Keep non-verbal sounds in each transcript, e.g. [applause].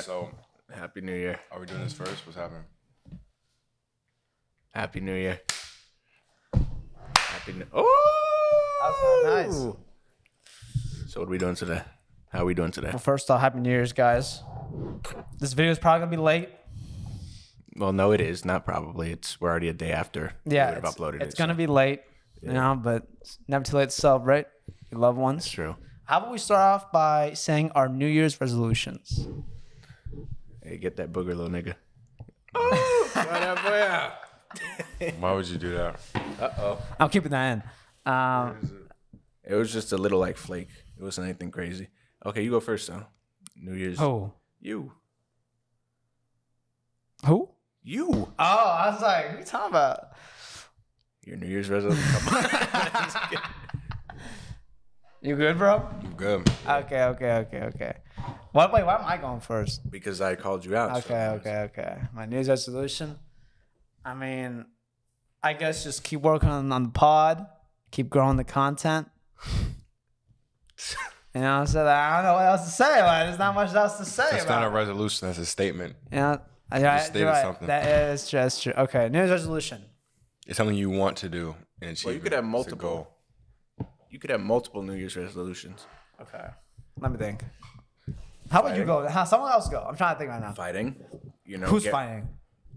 right. So, Happy New Year. are we doing this first? What's happening? Happy New Year. Happy New. Oh, nice. So what are we doing today? How are we doing today? Well, first off, Happy New Year's, guys. This video is probably gonna be late. Well, no, it is not probably. It's we're already a day after. we Yeah, would have it's, uploaded it's it. gonna be late, you know, but it's never too late to celebrate your loved ones. It's true. How about we start off by saying our New Year's resolutions? Hey, get that booger, little nigga. Why would you do that? Uh oh. I'm keeping that in. Um, It was just a little like flake. It wasn't anything crazy. Okay, you go first though. New Year's. Oh. You. Who? You. Oh, I was like, what are you talking about? Your New Year's resolution. Come on. [laughs] You good, bro? I'm good. Okay, okay, okay, okay. What? Wait, why am I going first? because I called you out. so- Okay, okay, okay. My New Year's resolution. I mean, I guess just keep working on, on the pod, keep growing the content. [laughs] You know, so I don't know what else to say. Like, there's not much else to say That's about not a resolution. That's a statement. You know, yeah, just stated you're right. something. That is just true. Okay, New Year's resolution. It's something you want to do and achieve. Well, you could have multiple. You could have multiple New Year's resolutions. Okay, let me think. How about you go? How, someone else go. I'm trying to think right now. Fighting. You know. Who's get fighting?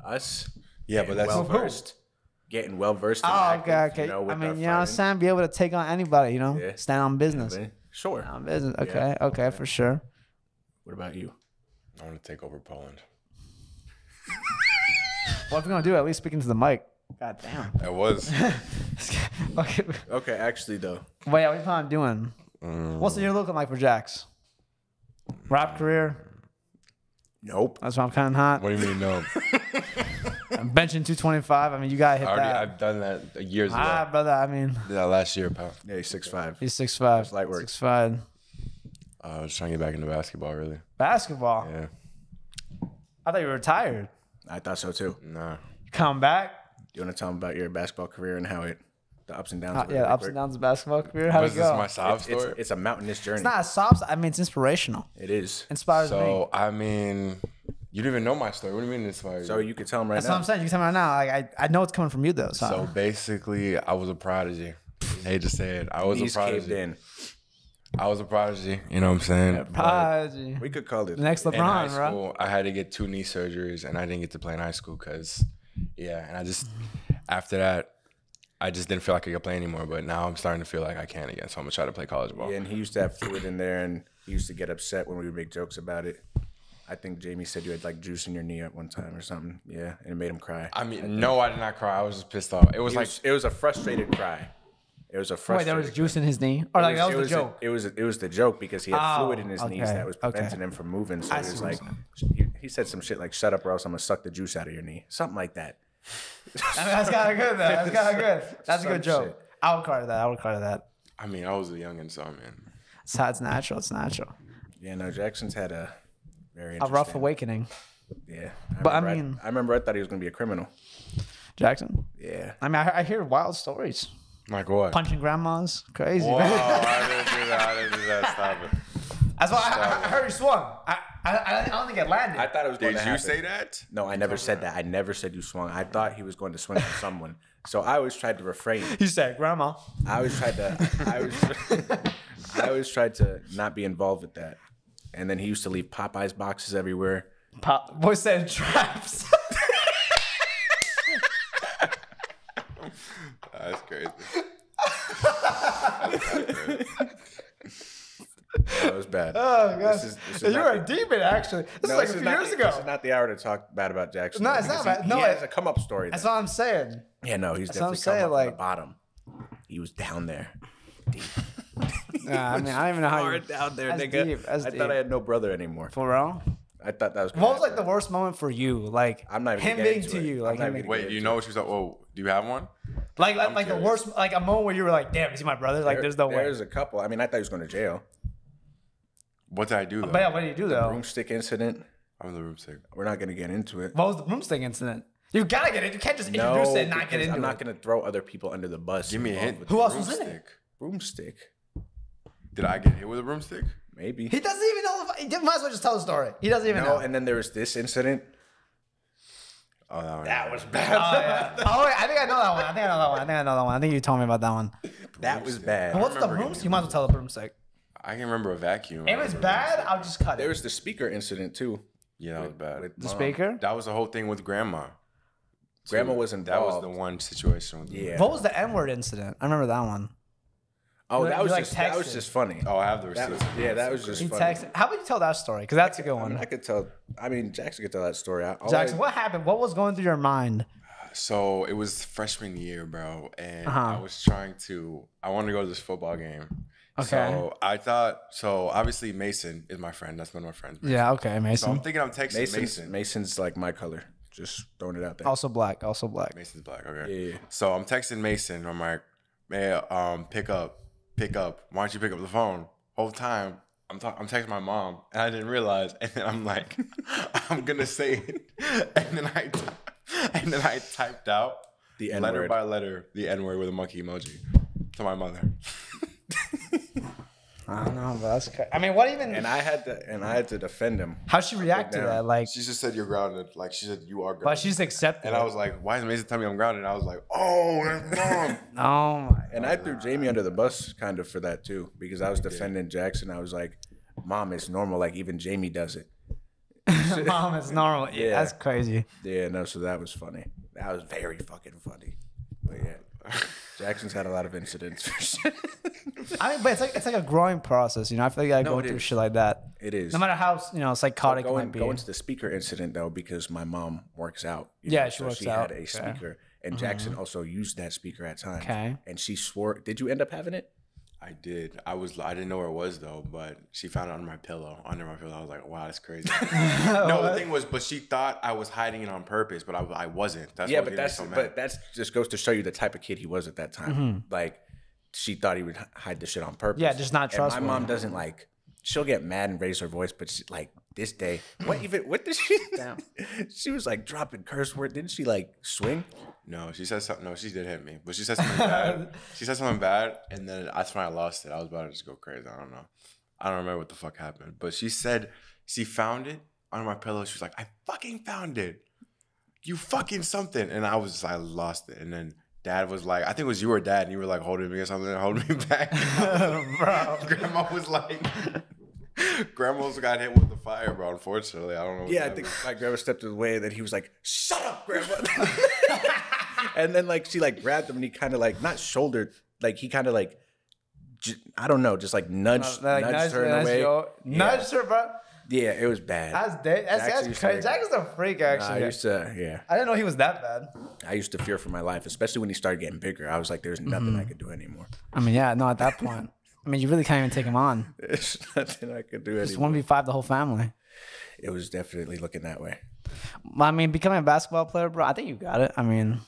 Us. Yeah, but that's well versed. Getting well versed. Oh, okay, okay. I mean, you know what I'm saying? Be able to take on anybody, you know? Yeah. Stand on business. Sure. Stand on business. Okay, okay, for sure. What about you? I want to take over Poland. [laughs] What if we're gonna do? At least speaking to the mic. God damn. That was. [laughs] okay. Okay, actually though, Wait, what are you planning on doing? Mm. What's the year looking like for Jax? Rap career. nope. That's why I'm kind of hot. what do you mean no? [laughs] I'm benching 225. I mean, you gotta hit I already, that. I've done that years ago. Ah, brother. I mean, Did that last year, pal. Yeah, he's six five. he's six five. light work. Six five. Uh, I was trying to get back into basketball, really. Basketball. Yeah. I thought you were retired. I thought so too. Nah. Come back. Do you want to tell him about your basketball career and how it, the ups and downs? Uh, of it yeah, really ups and downs of basketball career. How'd Was it this go? my sob It's, it's, story? it's a mountainous journey. It's not a sob. I mean, it's inspirational. It is. Inspires me. So, I mean, you don't even know my story. What do you mean inspired? So you could tell him right That's now. what I'm saying. You can tell me right now. Like, I, I know it's coming from you though. So, So basically, I was a prodigy. I hate to say it. I was Knees a caved prodigy. in. I was a prodigy. You know what I'm saying? But prodigy. We could call it. The next in high LeBron, bro. school, I had to get two knee surgeries, and I didn't get to play in high school because, yeah. And I just after that, I just didn't feel like I could play anymore. But now I'm starting to feel like I can again. So I'm gonna try to play college ball. Yeah, and he used to have fluid in there, and he used to get upset when we would make jokes about it. I think Jamie said you had like juice in your knee at one time or something. Yeah, and it made him cry. I mean, no, I did not cry. I was just pissed off. It was It like was, it was a frustrated cry. It was a frustrated. Wait, there was cry. juice in his knee, or like It that was it the a- joke. it was it was the joke because he had Oh, fluid in his knees that was okay. preventing him from moving. So I he was like, he, he said some shit like "Shut up, or else I'm gonna suck the juice out of your knee," something like that. I mean, that's kind of good. Though. That's kind of good. [laughs] That's a good Some joke. shit. I would cry to that. I would cry to that. I mean, I was a young youngin, so man. It's how it's natural. It's natural. Yeah, no, Jaxson's had a very A rough interesting- awakening, Yeah, But I remember mean- I remember I thought he was gonna be a criminal. Jaxson. Yeah, I mean, I, I hear wild stories. Like what? Punching grandmas, crazy. Whoa, man. I [laughs] didn't do that. I didn't do that. Stop it. That's why I, I heard you swung. I, I, I don't think it landed. I thought it was going Did to you happen. say that? No, I never said that. I never said you swung. I thought he was going to swing on someone. So I always tried to refrain. you said grandma. I always tried to. I always, [laughs] I always tried to not be involved with that. And then he used to leave Popeyes boxes everywhere. Pop, boy said traps. [laughs] That's crazy. [laughs] That was bad. oh gosh, This is- this is you not were a the- demon. Actually, this No, is like this a few not years the- ago. This is not the hour to talk bad about Jaxson. No, it's because not he- bad. No, he has a come up story. That's then. what I'm saying. Yeah, no, he's That's what I'm definitely saying, come up like- from the bottom. He was down there. Deep. [laughs] Nah, I mean, I don't even know how you. Hard down there, That's nigga. deep, I deep. thought I had no brother anymore. For real? I thought that was. gonna What was like the worst moment for you? Like I'm not even him being to it. you, like him Wait, you know what you're talking? Whoa, do you have one? like like, like the worst, like a moment where you were like, "Damn, is he my brother?" Like, there's no way. There's a couple. I mean, I thought he was going to jail. What did I do though? But yeah, what did you do though? Broomstick incident. I'm in the room sick. We're not going to get into it. What was the broomstick incident? You gotta get it. You can't just introduce it and not get because into I'm it. not going to throw other people under the bus. Give me a hint. Who the else was in it? Broomstick. Broomstick. Did I get hit with a broomstick? Maybe. He doesn't even know He might as well just tell the story. He doesn't even No, know. and then there was this incident. Oh, that, one, That was oh, bad. Oh, yeah. [laughs] oh wait, I think I know that one. I think I know that one. I think I know that one. I think you told me about that one. That was bad. What's the remember broom? getting You might as well tell the broomstick. I can remember a vacuum. If it's bad, I'll just cut There it. was the speaker incident too. Yeah, that was bad. with The mom. speaker. That was the whole thing with grandma. Grandma Too. was That was the one situation. With Yeah. What was the N word incident? I remember that one. Oh, You that like- was like just that was texted. just funny. Oh, I have the That receipts. was, yeah, that was just He funny. texted. How about you tell that story? Because that's a good I mean, one. I could tell. I mean, Jaxson could tell that story. I, all Jaxson, I- what happened? What was going through your mind? So it was freshman year, bro, and Uh-huh. I was trying to. I wanted to go to this football game. Okay. So I thought. So obviously Mason is my friend. That's one of my friends. Yeah. Okay, Mason. So I'm thinking I'm texting Mason's, Mason. Mason's like my color. Just throwing it out there. Also black. Also black. Mason's black. Okay. Yeah, yeah. So I'm texting Mason. I'm like, man, um, pick up, pick up. Why don't you pick up the phone? Whole time I'm talk- I'm texting my mom, and I didn't realize. And then I'm like, [laughs] I'm gonna say it, [laughs] and then I, and then I typed out The letter N-word. by letter the N word with a monkey emoji to my mother. [laughs] I don't know, but that's. Crazy. I mean, what even? And I had to and I had to defend him. How'd she react to down. that? Like, She just said you're grounded. Like she said you are grounded. but she's accepted. and I was like, why is Mason telling me I'm grounded? And I was like, oh, that's [laughs] mom. oh my. And I threw Jamie under the bus kind of for that too, because I was defending Jaxson. I was like, "Mom, it's normal. Like even Jamie does it." [laughs] Mom, it's normal. Yeah, Yeah. that's crazy. Yeah, no. So that was funny. That was very fucking funny. But yeah, [laughs] Jaxson's had a lot of incidents. For sure. I mean, but it's like it's like a growing process, you know. I feel like I No, go it through is. shit like that. It is. No matter how you know psychotic it going, might be. going to the speaker incident though, because my mom works out. Yeah, know, she so works she out. had a Okay. speaker, and mm-hmm. Jaxson also used that speaker at times. Okay. And she swore. Did you end up having it? I did. I was. I didn't know where it was though, but she found it under my pillow. Under my pillow, I was like, "Wow, that's crazy." [laughs] no, the thing was, but she thought I was hiding it on purpose, but I, I wasn't. That's yeah, what but was getting me that's so but that's just goes to show you the type of kid he was at that time. Mm-hmm. Like she thought he would hide the shit on purpose. Yeah, just not And trustworthy. My mom doesn't like. She'll get mad and raise her voice, but she, like this day, what even? What did she? Damn. [laughs] she was like dropping curse word. Didn't she like swing? No, she said something. No, she did hit me, but she said something bad. [laughs] She said something bad, and then that's when I lost it. I was about to just go crazy. I don't know. I don't remember what the fuck happened, but she said she found it under my pillow. She was like, "I fucking found it. You fucking something," and I was I lost it, and then. Dad was like, I think it was you or dad, and you were like holding me or something, holding me [laughs] back. [laughs] Bro. Grandma was like, Grandma's got hit with the fire, bro. Unfortunately, I don't know. what Yeah, I happened. think my grandma stepped away, and then he was like, "Shut up, grandma." And then like she like grabbed him, and he kind of like not shouldered, like he kind of like, j- I don't know, just like nudged, Like, nudged nudge, her in a nudge, way. yo- nudge her, bro. Yeah, it was bad. That's da- that's, Jaxson that's to crazy. Jaxson's a freak, I actually. used to, yeah, I didn't know he was that bad. I used to fear for my life, especially when he started getting bigger. I was like, "There's nothing Mm-hmm. I could do anymore. I mean, yeah, no, at that point. I mean, you really can't even take him on. [laughs] There's nothing I could do Just anymore." one v five the whole family. It was definitely looking that way. I mean, becoming a basketball player, bro. I think you got it. I mean,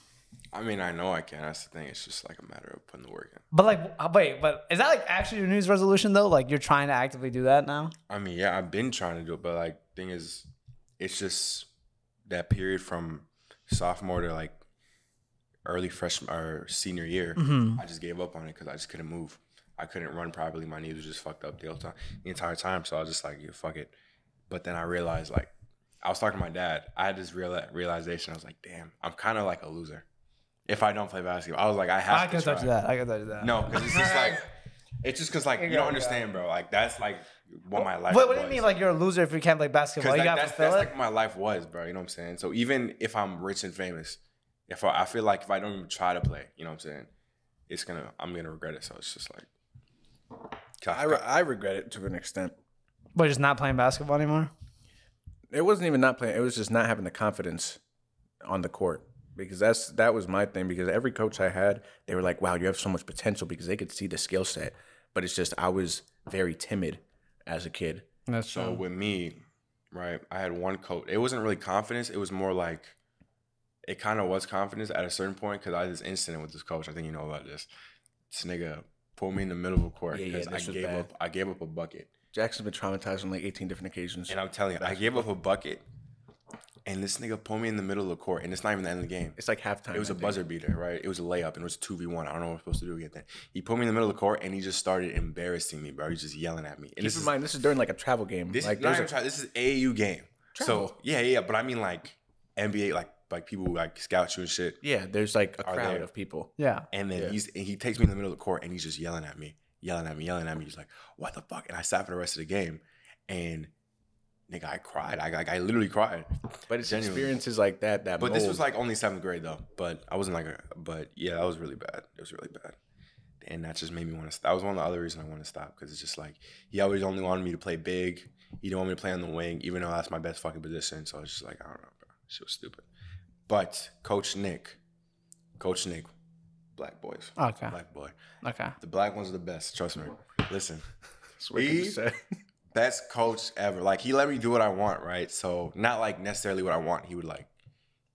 I mean, I know I can. That's the thing. It's just like a matter of putting the work in. but like, uh, wait, but is that like actually your New Year's resolution though? Like, you're trying to actively do that now? I mean, yeah, I've been trying to do it, but like, thing is, it's just that period from sophomore to like early freshman or senior year. I just gave up on it because I just couldn't move. I couldn't run properly. My knees were just fucked up the, whole time, the entire time. So I was just like, yeah, fuck it. But then I realized, like, I was talking to my dad. I had this real realization. I was like, damn, I'm kind of like a loser if I don't play basketball. I was like, I have to. I to can touch that. I can touch that. No, because it's just like, [laughs] it's just because like you go, don't go. understand, bro. Like that's like what my life. Wait, what do you mean? Like, you're a loser if you can't play basketball? Because You like, gotta that's, fulfill that's it. like my life was, bro. You know what I'm saying? So even if I'm rich and famous, if I, I feel like if I don't even try to play, you know what I'm saying? It's gonna, I'm gonna regret it. So it's just like, I, re- I regret it to an extent. but just not playing basketball anymore. It wasn't even not playing. It was just not having the confidence on the court because that's that was my thing. Because every coach I had, they were like, "Wow, you have so much potential," because they could see the skill set. But it's just I was very timid as a kid. That's so with me, right? I had one coach. It wasn't really confidence. It was more like, it kind of was confidence at a certain point because I had this incident with this coach. I think you know about this. This nigga pulled me in the middle of a court Yeah, yeah, because I gave bad. up. I gave up a bucket. Jaxson's been traumatized on like 18 different occasions. And I'm telling you, I gave up a bucket, and this nigga pulled me in the middle of the court, and it's not even the end of the game. It's like halftime. It was a a buzzer beater, right? It was a layup, and it was two v one. I don't know what I'm supposed to do again. Then he put me in the middle of the court, and he just started embarrassing me, bro. He's just yelling at me. And Keep this in is mind, this is during like a travel game. this like is not there's even a, try- this is AAU game. Travel. So yeah, yeah, but I mean like NBA, like like people who like scout you and shit. yeah, there's like a crowd there. of people. Yeah. And then Yeah. he's and he takes me in the middle of the court, and he's just yelling at me, yelling at me, yelling at me. He's like, "What the fuck?" And I sat for the rest of the game, and nigga, I cried. I I, I literally cried. But it's Genuinely. experiences like that that. But this was like only seventh grade though. But I wasn't like a. But yeah, that was really bad. It was really bad. And that just made me want to. That was one of the other reasons I want to stop because it's just like he always only wanted me to play big. He didn't want me to play on the wing, even though that's my best fucking position. So I was just like I don't know, bro. Shit was stupid. But Coach Nick, Coach Nick, black boys, Okay. black boy. Okay. The black ones are the best. Trust me. Listen, That's what you he- said. Best coach ever. Like he let me do what I want, right? So not like necessarily what I want. He would like,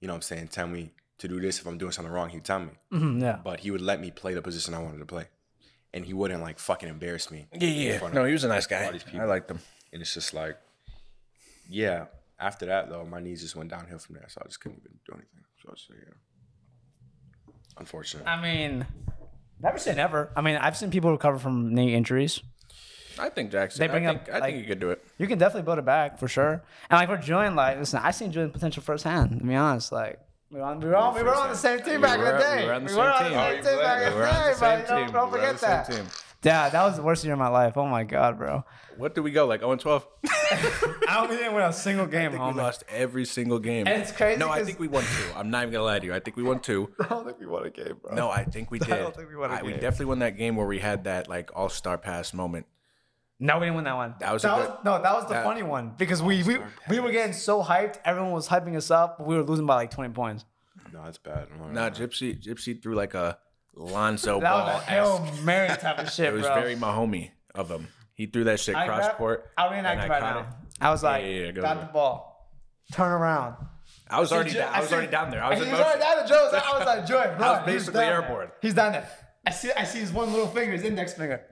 you know what I'm saying, tell me to do this if I'm doing something wrong, he'd tell me. Mhm, yeah. But he would let me play the position I wanted to play. And he wouldn't like fucking embarrass me. Yeah, yeah. No, he was a nice guy. all these people. I liked him. And it's just like, yeah. After that though, my knees just went downhill from there. So I just couldn't even do anything. So I it's yeah. Unfortunate. I mean, never say never. I mean, I've seen people recover from knee injuries. I think Jaxson. They bring I up, think, I like- think he could do it. You can definitely build it back for sure. And like for Julian, like listen, I seen Julian potential firsthand. To be honest, like we were on, we were on, we were on the same team We back in the we day. were on the We were on team. the same team back in We the day, but don't, don't We forget that. team. Yeah, that was the worst year of my life. Oh my god, bro. What did we go like 0 12? [laughs] I don't think they win a single game, I think we lost every single game. And it's crazy No, I think we won two. I'm not even gonna lie to you. I think we won two. [laughs] I don't think we won a game, bro. No, I think we [laughs] did. don't think we won a I- we definitely won that game where we had that like all star pass moment. No, we didn't win that one. That was a good- no, that was the that- funny one because we we, we were getting so hyped. Everyone was hyping us up, but we were losing by like twenty points. no, it's bad. I'm Nah, Jipzy Jipzy threw like a Lonzo [laughs] That ball. was a hail mary type of [laughs] shit, It was bro. very Mahomey of him. He threw that shit I cross grabbed- court. I'll reenact right now. it. I was like, yeah, yeah, go got ahead. the ball, turn around. I was already Joy- down. I was already down there. I was [laughs] and in was motion. already down there. Joe was, I was like, Joy, bro, I was he's basically airborne. He's down there. I see, I see his one little finger, his index finger.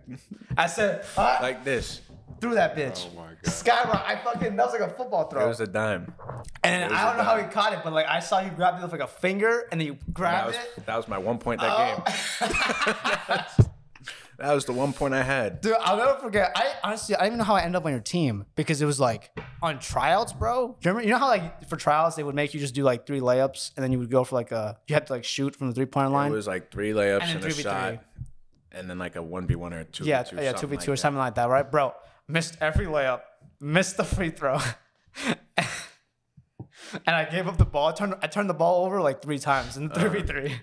I said, right, Like this. threw that bitch. Oh my god. Skyrock. I fucking, that was like a football throw. It was a dime. and I don't know how he caught it, but like I saw you grab it with like a finger and then you That grabbed was it. that was my one point that Oh. game. [laughs] [laughs] That was the one point I had. Dude, I'll never forget. I honestly, I don't even know how I ended up on your team because it was like on tryouts, bro. Do you remember? You know how like for tryouts they would make you just do like three layups and then you would go for like a you had to like shoot from the three point line. It was like three layups And and, a shot, and then like a one v one or a two yeah, yeah, two v two or something like that, right, bro? Missed every layup, missed the free throw, [laughs] and I gave up the ball. I turned I turned the ball over like three times in Uh-huh. three v three.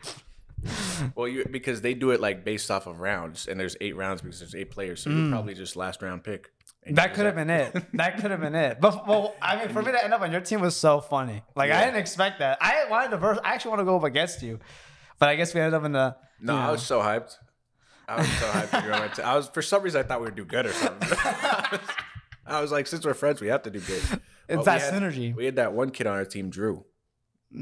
[laughs] Well, you because they do it like based off of rounds, and there's eight rounds because there's eight players, so you're probably just last round pick. Mm. That could have been it. [laughs] That could have been it. But well, I mean, for me to end up on your team was so funny. Like I didn't expect that. I wanted to verse. I actually want to go up against you, but I guess we ended up in the. No, you I was so hyped. I was so hyped. to go on my [laughs] team. I was for some reason I thought we would do good or something. I was like, since we're friends, we have to do good. But we that had- synergy. We had that one kid on our team, Drew.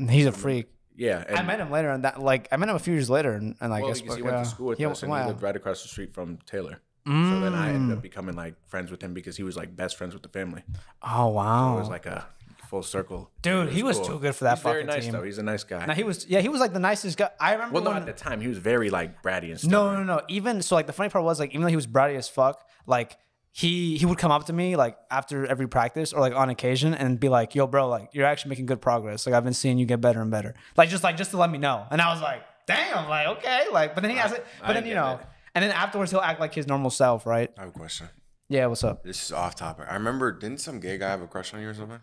He's a freak. Yeah, and I met him later, and that like I met him a few years later, and, and I well, guess because he went to school with He us, and went- he lived right across the street from Taylor. So then I ended Mm. up becoming like friends with him because he was like best friends with the family. Oh wow, It was like a full circle. Dude, It he was cool. too good for that He's very nice team. though. He's a nice guy. now he was yeah he was like the nicest guy. I remember well, no, when, at the time he was very like bratty and stuff. No, no, no. Even so, like the funny part was like even though he was bratty as fuck, like he he would come up to me like after every practice or like on occasion and be like, "Yo, bro, like you're actually making good progress. Like I've been seeing you get better and better. Like just like just to let me know." And I was like, "Damn, like okay." Like, but then he has it. But I then you know, it. and then afterwards he'll act like his normal self, right? I have a question. Yeah. What's up? This is off topic. I remember, didn't some gay guy have a crush on you or something?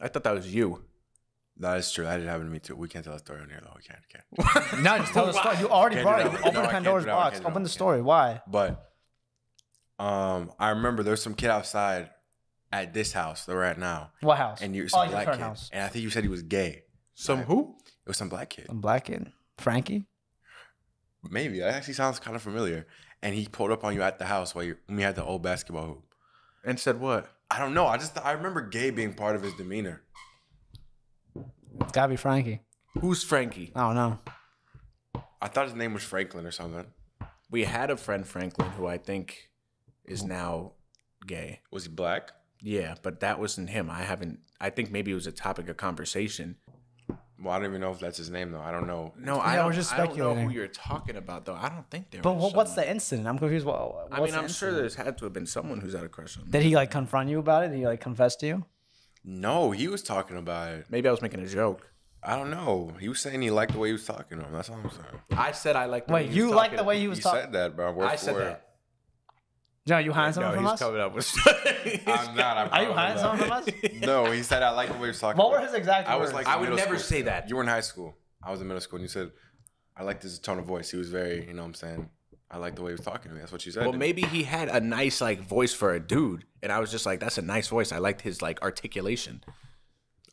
I thought that was you. That is true. That did happen to me too. We can't tell that story on here though. We can't. Can't. [laughs] No, just tell the [laughs] story. You already brought it. that You. No, opened Pandora's do that one. I box. can't do that Open the story. Why? But um, I remember there was some kid outside at this house that we're at now, What house? and you oh, some your black current kid, house. and I think you said he was gay. Some Right. who? It was some black kid. Some black kid. Frankie. Maybe that actually sounds kind of familiar. And he pulled up on you at the house while you when we had the old basketball hoop. And said what? I don't know. I just I remember gay being part of his demeanor. It's gotta be Frankie. Who's Frankie? I don't know. I thought his name was Franklin or something. We had a friend Franklin who I think is mm-hmm. now gay. Was he black? Yeah, but that wasn't him. I haven't. I think maybe it was a topic of conversation. Well, I don't even know if that's his name though. I don't know. No, I Yeah, don't. we're just I don't know who you're talking about though. I don't think there. But was what, what's someone- the incident? I'm confused. What, what's I mean, the I'm sure incident? there's had to have been someone who's had a crush on me. Did he like confront you about it? Did he like confess to you? No, he was talking about it. Maybe I was making a joke. I don't know. He was saying he liked the way he was talking to him. That's all I'm saying. I said I like. Wait, you like the way he was You talking? said that, bro. Word I for said word. that. Joe, you hiding something No, from he's us? coming up with. [laughs] I'm not. I Are you hiding promise. something from us? [laughs] No, he said I like the way he was talking. What were his it." exact I was words? like, I would middle never school. say that. You were in high school. I was in middle school, and you said, "I like his tone of voice." He was very, you know, what I'm saying, I like the way he was talking to me. That's what you said. well, maybe he had a nice like voice for a dude, and I was just like, "That's a nice voice." I liked his like articulation.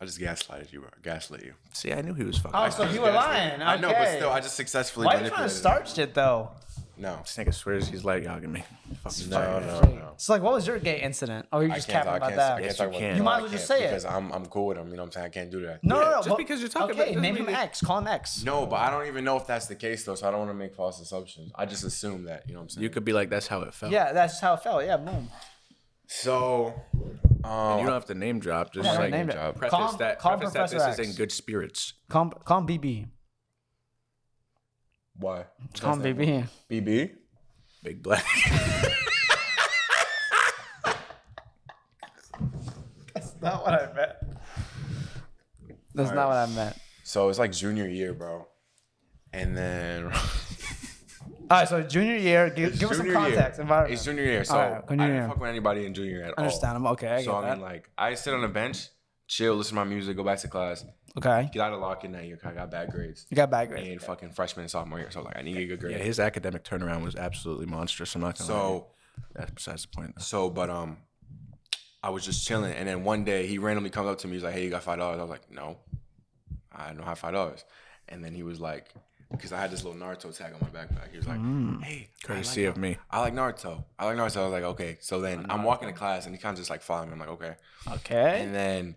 I just gaslighted you, bro. Gaslit you. See, I knew he was fucking. Oh, so you were lying. I know, but Okay. still, I just successfully. Why are you trying to manipulated start shit though? It. No, This nigga swears he's like yogging me. Fucking no, fire. no, no. So like, what was your gay incident? Oh, you're I just can't. capping I about can't. that. I can't Yes, talk you about can. that. You might I as well just say it. because I'm I'm cool with him. You know what I'm saying? I can't do that. No, no, no. just but- because you're talking about Okay, it doesn't name him mean it- X. Call him X. No, but I don't even know if that's the case though, so I don't want to make false assumptions. I just assume that. You know what I'm saying? You could be like, "That's how it felt." Yeah, that's how it felt. Yeah, boom. So, um, You don't have to name drop. Just Yeah, like name drop. it. preface Call him, that. call him preface that Professor this is X. in good spirits. Call him, call him BB. Why? Call him BB. BB. Big black. [laughs] That's not what I meant. That's not what I meant. So it's like junior year, bro. And then [laughs] All right, so junior year, give, give us some Junior year. context. Environment. It's junior year, so All right, junior I year. didn't fuck with anybody in junior year at Understandable. Okay, I all. get So I that. mean, like, I sit on a bench, chill, listen to my music, go back to class, okay, get out of lock in that year. 'cause I got bad grades. you got bad grades. And fucking freshman and sophomore year, so like I need to get good yeah, his academic turnaround was absolutely monstrous. I'm not gonna. lie to. So, that's besides the point. though. so, but um, I was just chilling, and then one day he randomly comes up to me. He's like, "Hey, you got five dollars?" I was like, "No, I don't have five dollars." And then he was like, because I had this little Naruto tag on my backpack. He was like, "Hey, I Courtesy like of me. I like Naruto. I like Naruto." I was like, "Okay." So then I'm walking to class, and he kind of just like following me. I'm like, "Okay." Okay. And then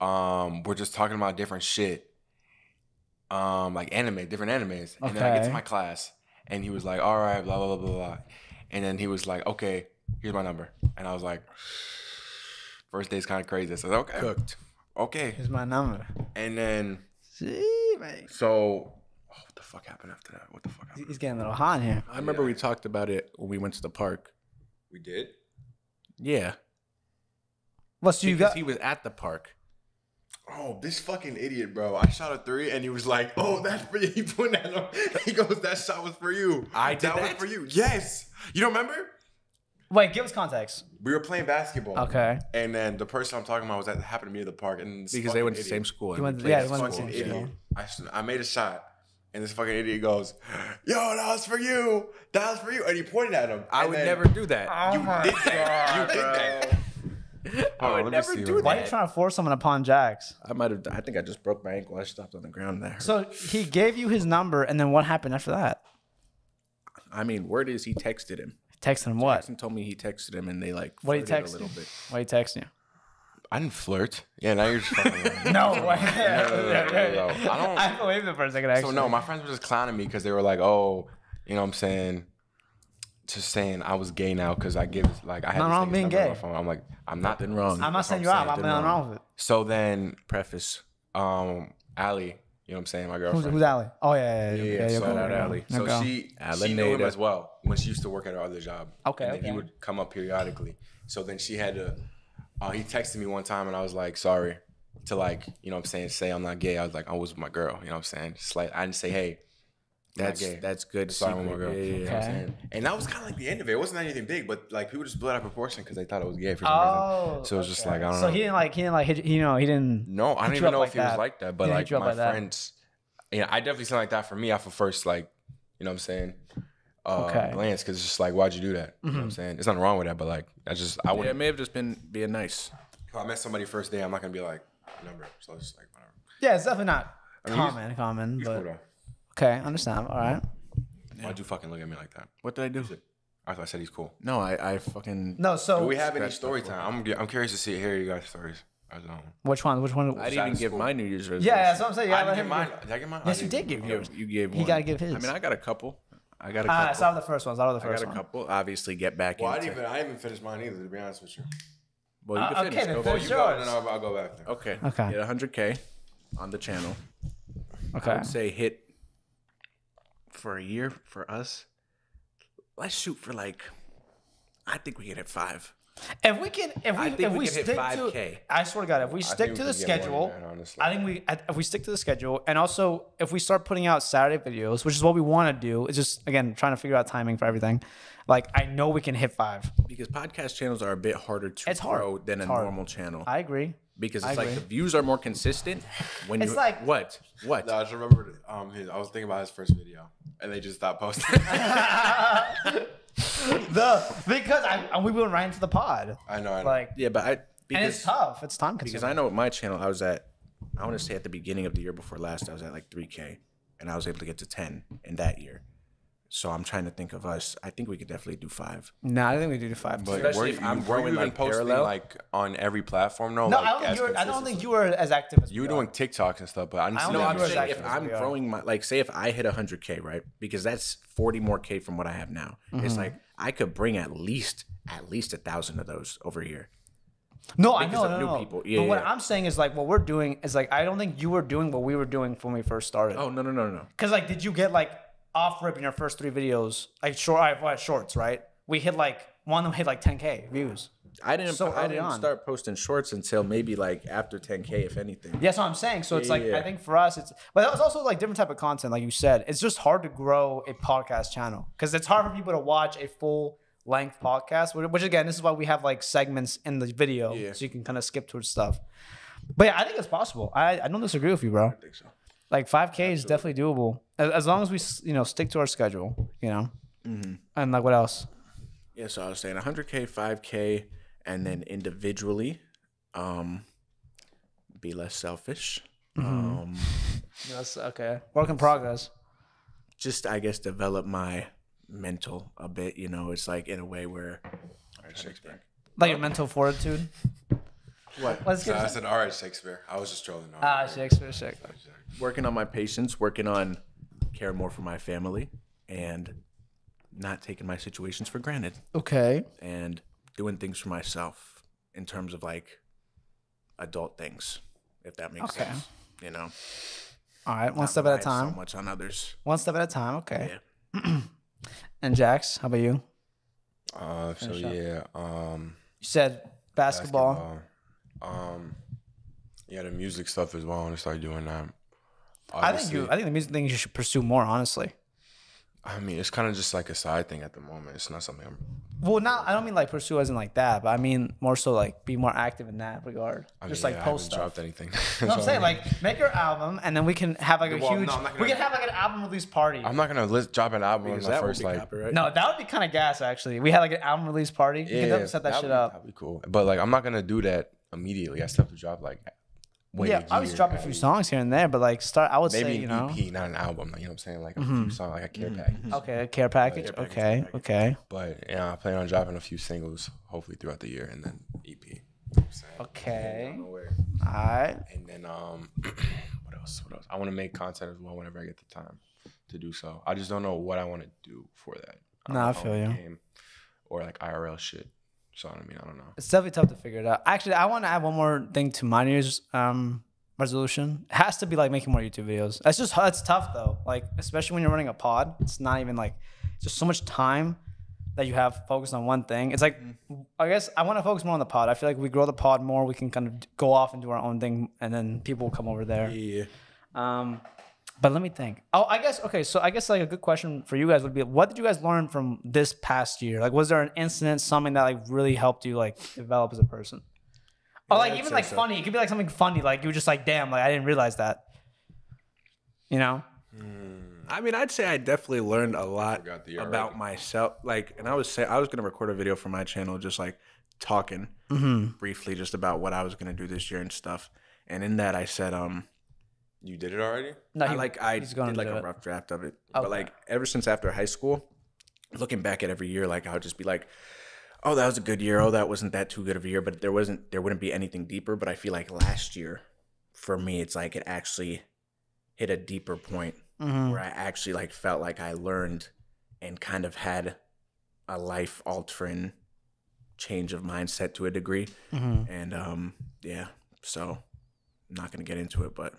um we're just talking about different shit. Um like anime, different animes. And then I get to my class and he was like, All right, blah blah blah blah blah. And then he was like, Okay, here's my number. And I was like, First day's kind of crazy. So I was okay. Cooked. Okay. Here's my number. And then See, mate. so oh, what the fuck happened after that? What the fuck happened? He's getting a little hot here. I remember we talked about it when we went to the park. We did? Yeah, What? So you got? he was at the park. Oh, this fucking idiot, bro. I shot a three and he was like, Oh, that's for you. [laughs] He pointed at him. He goes, That shot was for you. I did that was for you. Yes. You don't remember? Wait, give us context. We were playing basketball. Okay. And then the person I'm talking about was at happened to be at the park, and Because they went to the same school. He and went- played yeah, at he the went to school. the fucking same idiot. I, s- I made a shot, and this fucking idiot goes, "Yo, that was for you. That was for you," and he pointed at him. I And would then never do that. Oh you did that. You did that. [laughs] I oh, on, let would me never see do what- Why are you trying to force someone upon Jax? I might have. I think I just broke my ankle. I stopped on the ground. there. So he gave you his number, and then what happened after that? I mean, word is he texted him. Texting him what? Jaxson told me he texted him, and they like What did he flirted text a you? little bit. Why he texting you? I didn't flirt. Yeah, now you're just fucking. [laughs] No [laughs] way. no, no, no, no. I don't- I believe it for a second. Actually. so no, my friends were just clowning me because they were like, "Oh, you know, what I'm saying." Just saying, I was gay now because I give like I had Nothing this wrong being on gay. my phone. I'm like, I'm not. Nothing wrong. I'm not saying I'm you out. I'm Didn't nothing wrong. wrong with it. So then, Preface. um, Allie, you know what I'm saying, my Who's, girlfriend. who's Allie? Oh yeah, yeah, yeah. Yeah, yeah, so, your girl, Shout out your Allie. so girl. she Alan she knew him as well when she used to work at her other job. Okay, and then okay. he would come up periodically. So then she had to. Uh, he texted me one time and I was like, sorry, to like, you know what I'm saying, say I'm not gay. I was like, I was with my girl. You know what I'm saying? Just like I didn't say, hey, I'm not That's gay. that's good. Sorry, I'm secret. girl. Yeah, yeah, yeah. Okay. And that was kind of like the end of it. It wasn't anything big, but like people just blew it out of proportion because they thought it was gay for some Oh, reason. So it was just like I don't So know. So he didn't like he didn't like hit, you know he didn't. No, I hit don't even know like if he was like that, but He didn't like hit you up my like that. friends, yeah, I definitely sound like that for me off of first like, you know what I'm saying, uh, Okay. Mm-hmm. glance because it's just like, why'd you do that? You know what I'm saying? There's nothing wrong with that, but like, I just I Yeah, it wouldn't. may have just been being nice. If I met somebody first day, I'm not gonna be like number, so it's just like whatever. Yeah, it's definitely not mean, he's- common, common, He's but cool though. Okay, understand. All right. Why'd you fucking look at me like that? What did I do? I thought I said he's cool. No, I, I fucking. No, so Do we have any Scratch story time? I'm I'm curious to see hear you guys stories. I don't which one? Which one? I didn't even give my New Year's resolution. yeah, that's what I'm saying. You I gotta didn't let get him mine. give- Did I get mine? Yes, I you did give You, yours. you gave He one. gotta give his. I mean, I got a couple. I got a couple. Ah, couple. start with the first one. Start with the I first got a one. couple. Obviously, get back Well, I didn't even I didn't even finish mine either. To be honest with you. Well, you Uh, can okay, finish. then Go finish for You it. go, yours. then I'll, I'll go back. Then. Okay. Okay. Get 100k on the channel. I Okay. would say hit for a year for us. Let's shoot for like. I think we can hit five. If we can, if we, I think if we we, can hit stick 5K. to, I swear to God, if we stick think to we the could get more schedule, that, honestly. I think we, if we stick to the schedule, and also if we start putting out Saturday videos, which is what we want to do, it's just again trying to figure out timing for everything. Like I know we can hit five. Because podcast channels are a bit harder to It's hard. grow than a hard. normal channel. I agree. Because I it's like agree. the views are more consistent when It's you like- what what No, I just remembered. Um, his, I was thinking about his first video, and they just stopped posting. [laughs] The because I and we went right into the pod. I know. I know. Like yeah but I and because it's tough. It's time because consuming. I know with my channel I was at I want to say at the beginning of the year before last I was at like 3k and I was able to get to 10 in that year so I'm trying to think of us I think we could definitely do five No, I think we do five. but especially were, if you, I'm growing, even like, posting parallel. like on every platform? No, no, like, I don't think as you were. I don't think you were as active as You were doing TikToks and stuff, but I didn't I see don't no know I'm if saying if as I'm we growing my like say if I hit 100k right because that's 40 more k from what I have now it's Mm-hmm. like I could bring at least at least a thousand of those over here No, I because know, of no, new no. people. Yeah, but what yeah. I'm saying is like what we're doing is like I don't think you were doing what we were doing when we first started. oh no no no no Because like, did you get like off rip in your first three videos, like short, what, shorts, right? We hit like one of them hit like 10k views. I didn't So I didn't on. start posting shorts until maybe like after 10k if anything Yeah, that's what I'm saying. So it's Yeah, like yeah. I think for us, it's but that was also like different type of content, like you said. It's just hard to grow a podcast channel because it's hard for people to watch a full length podcast. Which, again, this is why we have like segments in the video, Yeah. so you can kind of skip towards stuff. But yeah, I think it's possible. I, I don't disagree with you, bro. I think so Like 5K is definitely doable as, as long as we you know stick to our schedule, you know. Mm-hmm. And like what else? Yeah, so I was saying 100k, 5k, and then individually, um, be less selfish. Um, That's okay. Work in progress. just I guess develop my mental a bit. You know, it's like in a way where All right, Shakespeare. Like your mental fortitude. what Let's So I said, all right, Shakespeare. I was just trolling. No, ah Shakespeare, Shakespeare. working on my patience, working on caring more for my family, and not taking my situations for granted, Okay. and doing things for myself in terms of like adult things, if that makes Okay. sense. You know, All right, one Not step at a relying time. So much on others. One step at a time. Okay. Yeah. [clears throat] And Jax, how about you? Uh, so up. yeah, um, You said basketball. basketball. Um, yeah, the music stuff as well. I want to start doing that. I think you. I think the music thing you should pursue more. Honestly. I mean, it's kind of just like a side thing at the moment. It's not something I'm. Well, not. I don't mean like pursue as in like that, but I mean more so like be more active in that regard. I Just like yeah, post I haven't stuff. dropped anything. [laughs] You know what I'm saying? Like make your album, and then we can have like a Well, huge. I'm not we can have like an album release party. I'm not gonna list, drop an album Because on my that would first be like. copyright. no, that would be kind of gas. Actually, we had like an album release party. we can definitely set that, would shit be- up. That'd be cool. But like, I'm not gonna do that immediately. I still have to drop like. Wait yeah, I was dropping a few songs here and there, but like start. I would Maybe say an you know. EP, not an album. Like, you know what I'm saying? Like a Mm-hmm. few songs, like a care package. Okay, a care package. Care okay, care okay, But yeah, I plan on dropping a few singles, hopefully throughout the year, and then EP. You know I'm okay. All right. And then um, [clears throat] what else? What else? I want to make content as well whenever I get the time to do so. I just don't know what I want to do for that. don't Nah, know I feel you. Game or like IRL shit. So I mean, I don't know. It's definitely tough to figure it out. Actually, I want to add one more thing to my Year's um, resolution. It has to be like making more YouTube videos. That's just that's tough though. Like especially when you're running a pod, it's not even like just so much time that you have focused on one thing. It's like I guess I want to focus more on the pod. I feel like we grow the pod more, we can kind of go off and do our own thing, and then people will come over there. Yeah. Um, but let me think. Oh, I guess okay. So I guess like a good question for you guys would be, what did you guys learn from this past year? Like, was there an incident, something that like really helped you like develop as a person? Or like I'd even like so. funny. It could be like something funny. Like you were just like, damn, like I didn't realize that. You know? I mean, I'd say I definitely learned a lot Forgot the year about myself. Like, and I was say I was gonna record a video for my channel, just like talking briefly, just about what I was gonna do this year and stuff. And in that, I said, um, You did it already? No, I like I he's going did to like a it. rough draft of it, Okay. but like ever since after high school, looking back at every year, like I would just be like, "Oh, that was a good year. Oh, that wasn't that too good of a year." But there wasn't, there wouldn't be anything deeper. But I feel like last year, for me, it's like it actually hit a deeper point Mhm. where I actually like felt like I learned and kind of had a life altering change of mindset to a degree. Mm-hmm. And um, yeah, so I'm not gonna get into it, but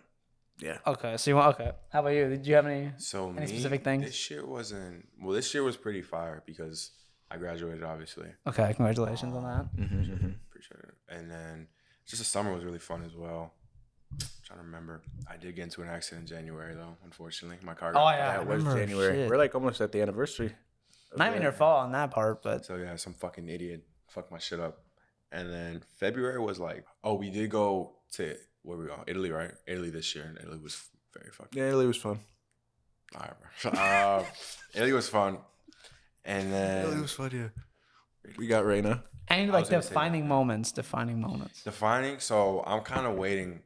yeah. Okay, so you want okay. How about you? Did you have any? So Any me, specific things? This year wasn't well. This year was pretty fire because I graduated, obviously. Okay, congratulations on that. Mm-hmm, mm-hmm. Appreciate it. And then just the summer was really fun as well. trying to remember. I did get into an accident in January though. Unfortunately, my car. Oh yeah, That was. January. Shit. We're like almost at the anniversary. Not even your fault on that part, but So yeah, some fucking idiot fucked my shit up. And then February was like, oh, we did go to where we go, Italy, right? Italy this year, and Italy was very fucking. Yeah, Italy was fun. All right, bro. uh, [laughs] Italy was fun. And then Italy was fun, yeah. We got Reina. and I like was gonna say defining moments, defining moments. defining. So I'm kind of waiting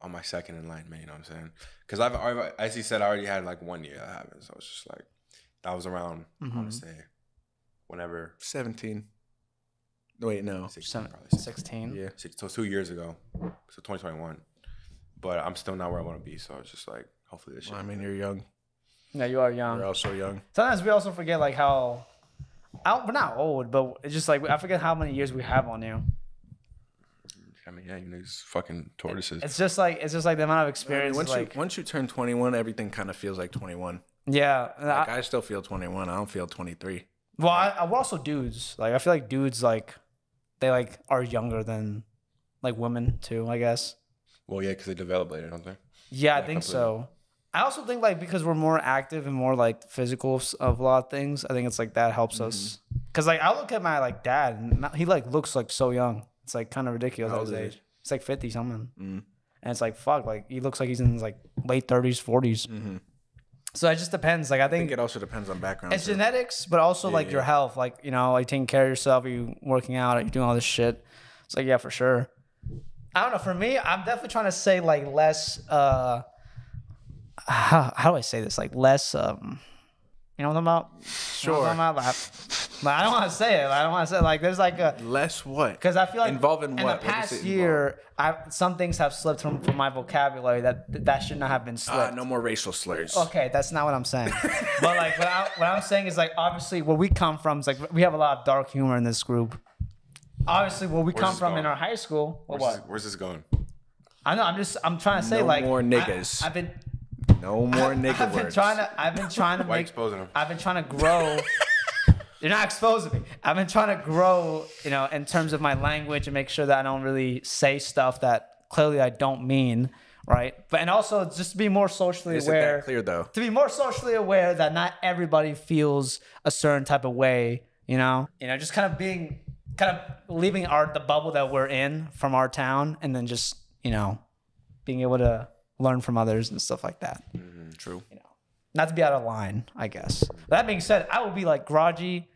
on my second in line, man. You know what I'm saying? Because I've, I've, as he said, I already had like one year that happened. So it's just like that was around. I Mm-hmm. want to say whenever 17. Wait, no. 16, Seven- probably 16. Sixteen. Yeah. So two years ago, so 2021. But I'm still not where I want to be. So it's just like hopefully this year. Well, I mean, you're young. Yeah, you are young. You're also young. Sometimes we also forget like how. I, we're not old, but it's just like I forget how many years we have on you. I mean, yeah, you niggas fucking tortoises. It's just like it's just like the amount of I mean, experience. once like you once you turn 21, everything kind of feels like 21. yeah, Like I, I still feel 21. I don't feel 23. well, I, I, we're also dudes. Like I feel like dudes like they like are younger than like women too. I guess. well, yeah, because they develop later, don't they? Yeah, I think so. I also think like because we're more active and more like physical of, a lot of things. I think it's like that helps us. Mm-hmm. Cause like I look at my like dad and he like looks like so young. It's like kind of ridiculous How at his old is he? age. It's like fifty something, Mm. and it's like fuck. Like he looks like he's in his like late thirties, 40s Mhm. So it just depends. Like I I think think it also depends on background. it's too. genetics, but also like Yeah. your health. Like you know, like taking care of yourself. Are you working out? Are you doing all this shit? It's like yeah, for sure. I don't know. For me, I'm definitely trying to say like less. uh [sighs] How, how do I say this? Like less. um You know what I'm talking about? You know what I'm talking about? Like, like, I don't want to say it. I don't want to say like there's like a Less what? because I feel like Involving in what? the past it year, I some things have slipped from, from my vocabulary that that should not have been Uh, slipped. no more racial slurs. Okay, that's not what I'm saying. [laughs] but like what, I, what I'm saying is like obviously where we come from is like we have a lot of dark humor in this group. Obviously, where we come this from in our high school. What? Where's, this, where's this going? I know. I'm just. I'm trying to say No like more I- niggas. I've been. No more nigga I've been words. trying to. I've been trying to Why make. exposing them? I've been trying to grow. [laughs] You're not exposing me. I've been trying to grow, you know, in terms of my language and make sure that I don't really say stuff that clearly I don't mean, right? But and also just to be more socially Is it aware. that clear though? to be more socially aware that not everybody feels a certain type of way, you know? You know, just kind of being kind of leaving our the bubble that we're in from our town and then just, you know, being able to learn from others and stuff like that. Mm-hmm. True. You know, not to be out of line, I guess. That being said, I will be like grudgy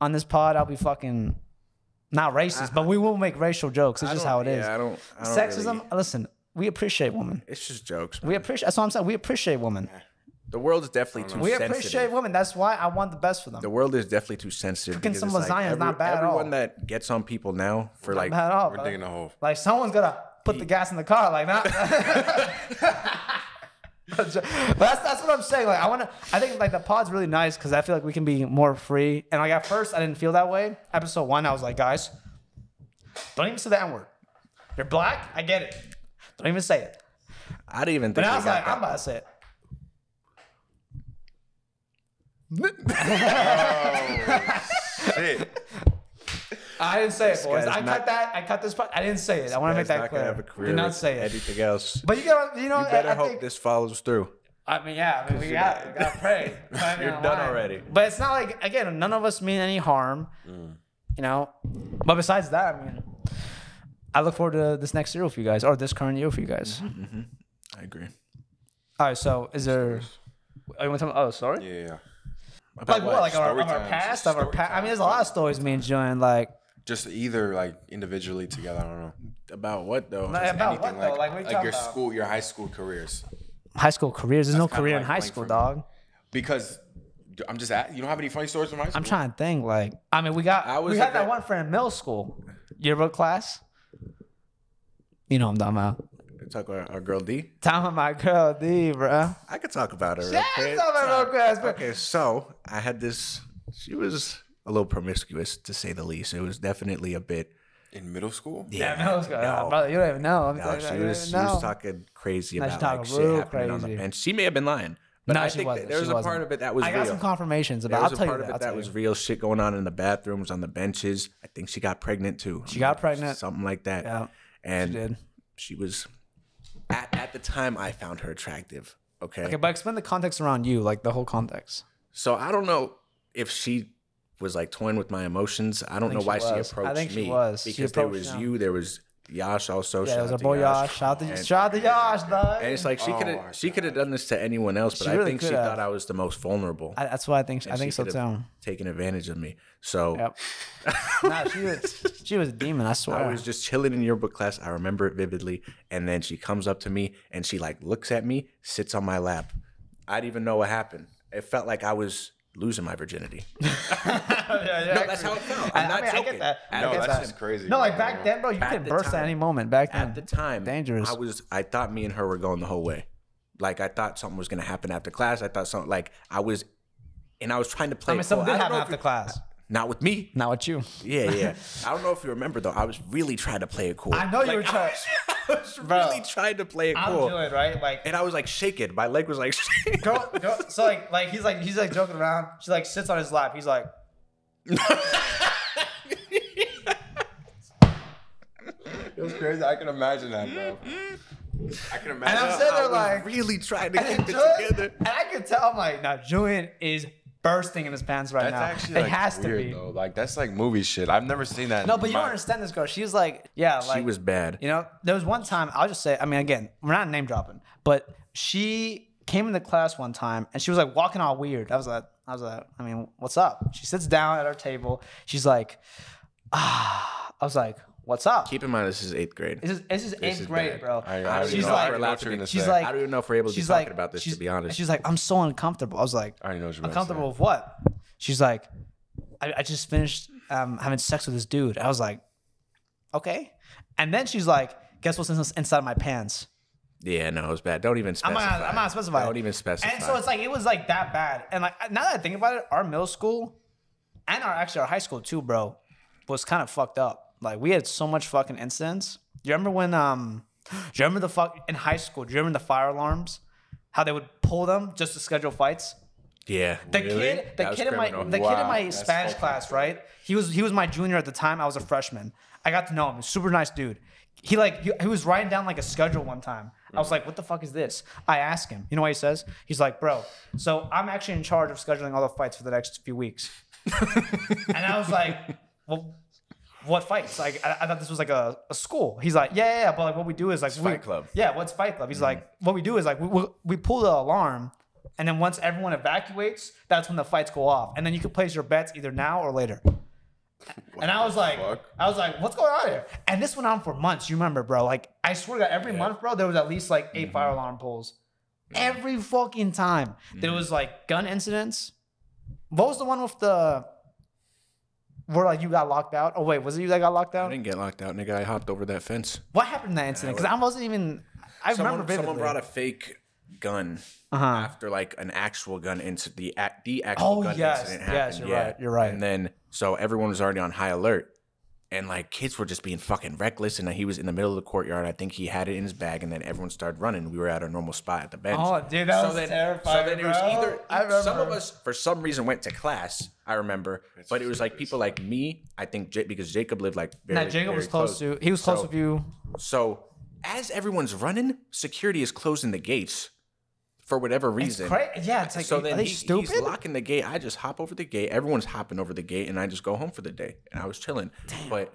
on this pod. I'll be fucking not racist, but we will make racial jokes. It's I just how it is. Yeah, I don't. I don't Sexism, really- listen, we appreciate women. it's just jokes. Man. We appreciate that's what I'm saying. We appreciate women. the world is definitely too sensitive. We sensitive. appreciate women. That's why I want the best for them. the world is definitely too sensitive. Cooking some it's like lasagna is not bad at all. Everyone that gets on people now for like Not at all, We're bro. digging a hole. Like someone's gonna put the gas in the car, like not. [laughs] but that's that's what I'm saying. Like I want to. I think like the pod's really nice because I feel like we can be more free. And like at first I didn't feel that way. Episode one, I was like, guys, don't even say the n word. You're black. I get it. Don't even say it. I didn't even Think But think. I was like, that I'm about to say it. [laughs] Oh, shit. I didn't say it, boys. I not- cut that. I cut this part. I didn't say it. I want to make that not clear. have a career Did not say it. Anything else? But you got, you know, You better I, I hope think, this follows through. I mean, yeah, I mean, we got, we got to pray. [laughs] You're done lying. already. But it's not like again, none of us mean any harm, mm. you know. But besides that, I mean, I look forward to this next year with you guys, or this current year for you guys. Mm-hmm, mm-hmm. I agree. All right, so is there? Oh, you want to? Oh, sorry. Yeah, yeah. Like what? Like our, our past, of our past. I mean, there's a lot of stories me enjoying, like Just either like individually together. I don't know. About what though? Like, about what though? Like, what you like your about? school, your high school careers. high school careers. There's no kinda career in high school, dog. Because I'm just at, you don't have any funny stories from high school. I'm trying to think. Like, I mean, we got I was we had that that- one friend in middle school, yearbook class. You know I'm talking about. Talk about our girl D. Talking about my girl D, bro. I could talk about her. Yeah, okay? talk about her real quick, bro. Okay, so I had this. She was a little promiscuous to say the least. It was definitely a bit. In middle school? Yeah, no, it's good. no. brother, you don't even know. I'm No, telling she you, was, she was talking crazy No, she's about like talking shit real happening on the crazy. bench. She may have been lying, but No, I she think wasn't. that there was She a wasn't. part of it that was I got real. some confirmations there about. was I'll a tell part you of that. it I'll that tell was you. real shit going on in the bathrooms, on the benches. I think she got pregnant too. She got pregnant. something like that. Yeah, and she did. she was at, at the time I found her attractive. Okay. Okay, but explain the context around you, like the whole context. So I don't know if she was like toying with my emotions. I don't think know why she she, was. I approached think she me. was. She Because there was him. you, there was Yash also. Yeah, shout it was out our boy Yash. Shout out to And- shout out to Yash, dog. And it's like she Oh could have she could have done this to anyone else, but She I really think she have. thought I was the most vulnerable. I, that's why I think I and think so too. have Taken advantage of me. So Yep. [laughs] nah, she was she was a demon. I swear. I was just chilling in your book class. I remember it vividly. And then she comes up to me and she like looks at me, sits on my lap. I didn't even know what happened. It felt like I was losing my virginity. [laughs] no, that's how it felt. I, I'm I not mean, I joking. get that. I No, that's that. just crazy. No, like back then, bro, you At could burst at any moment. Back then, At the time, dangerous. I was. I thought me and her were going the whole way. Like I thought something was gonna happen after class. I thought something like I was, and I was trying to play. I mean, something cool. did happen after class. Not with me. Not with you. Yeah, yeah. [laughs] I don't know if you remember though. I was really trying to play it cool. I know you Like, were trying. [laughs] I was Bro, really trying to play it I'm cool, doing right, like and I was like shaking. My leg was like [laughs] shaking. girl, girl. So like, like he's like he's like joking around. She like sits on his lap. He's like, It was crazy. I can imagine that, bro. I can imagine. and imagine. I'm sitting there was like, really trying to and, keep it Julian- together. and I can tell. I'm like, now Julian is bursting in his pants right That's now. actually it like, has weird, to be. though. Like that's like movie shit. I've never seen that. No, but you don't understand this girl. She's like, yeah, like she was bad. You know, there was one time, I'll just say, I mean, again, we're not name dropping, but she came into class one time and she was like walking all weird. I was like, I was like, I mean, what's up? She sits down at our table. She's like, ah, [sighs] I was like, what's up? Keep in mind, this is eighth grade. This is, this is eighth is grade, bad. bro. I, I She's know, like- what you're she's say. like- I don't even know if we're able to be she's talking like, about this, to be honest. She's like, I'm so uncomfortable. I was like, I already know what you're uncomfortable with what? She's like, I, I just finished um, having sex with this dude. I was like, okay. And then she's like, guess what's in- inside my pants? yeah, no, it was bad. Don't even I'm specify. not, I'm not specifying. Don't even specify. And so it's like it was like that bad. And like now that I think about it, our middle school and our actually our high school too, bro, was kind of fucked up. Like we had so much fucking incidents. Do you remember when um [gasps] do you remember the fuck in high school, do you remember the fire alarms? How they would pull them just to schedule fights? yeah, The Really? kid, the That kid in my the kid in my Spanish class, right? He was he was my junior at the time. I was a freshman. I got to know him. Super nice dude. He like he, he was writing down like a schedule one time. I was like, "What the fuck is this?" I ask him. You know what he says? He's like, "Bro, so I'm actually in charge of scheduling all the fights for the next few weeks." [laughs] and I was like, "Well, what fights? Like, I, I thought this was like a, a school." He's like, "Yeah, yeah, yeah, but like what we do is like we- Fight Club. Yeah, what's Fight Club? He's mm-hmm. like, what we do is like we, we we pull the alarm, and then once everyone evacuates, that's when the fights go off, and then you can place your bets either now or later. And I was like, fuck? I was like, what's going on here? And this went on for months. You remember, bro? Like, I swear to God, every month, bro, there was at least like 8 mm-hmm. fire alarm pulls. Mm-hmm. Every fucking time. There was like gun incidents. What was the one with the where like you got locked out? Oh wait, was it you that got locked out? I didn't get locked out, nigga. I hopped over that fence. What happened in that incident? Because I wasn't even. I Someone, remember vividly. someone brought a fake gun Uh-huh. after like an actual gun incident. The the actual Oh, gun yes, incident yes, you're yeah. right, you're right. And then so everyone was already on high alert, and like kids were just being fucking reckless. And then he was in the middle of the courtyard. I think he had it in his bag, and then everyone started running. We were at our normal spot at the bench. Oh, dude, that was then, terrifying, So then it was bro. either I remember. some of us for some reason went to class. I remember, but it was like people like me. I think J- because Jacob lived like very, Nah, Jacob very was close, to. He was close So- with you. So as everyone's running, security is closing the gates for whatever It's reason. Yeah, it's like, so then they he- stupid? he's locking the gate. I just hop over the gate. Everyone's hopping over the gate, and I just go home for the day. And I was chilling, but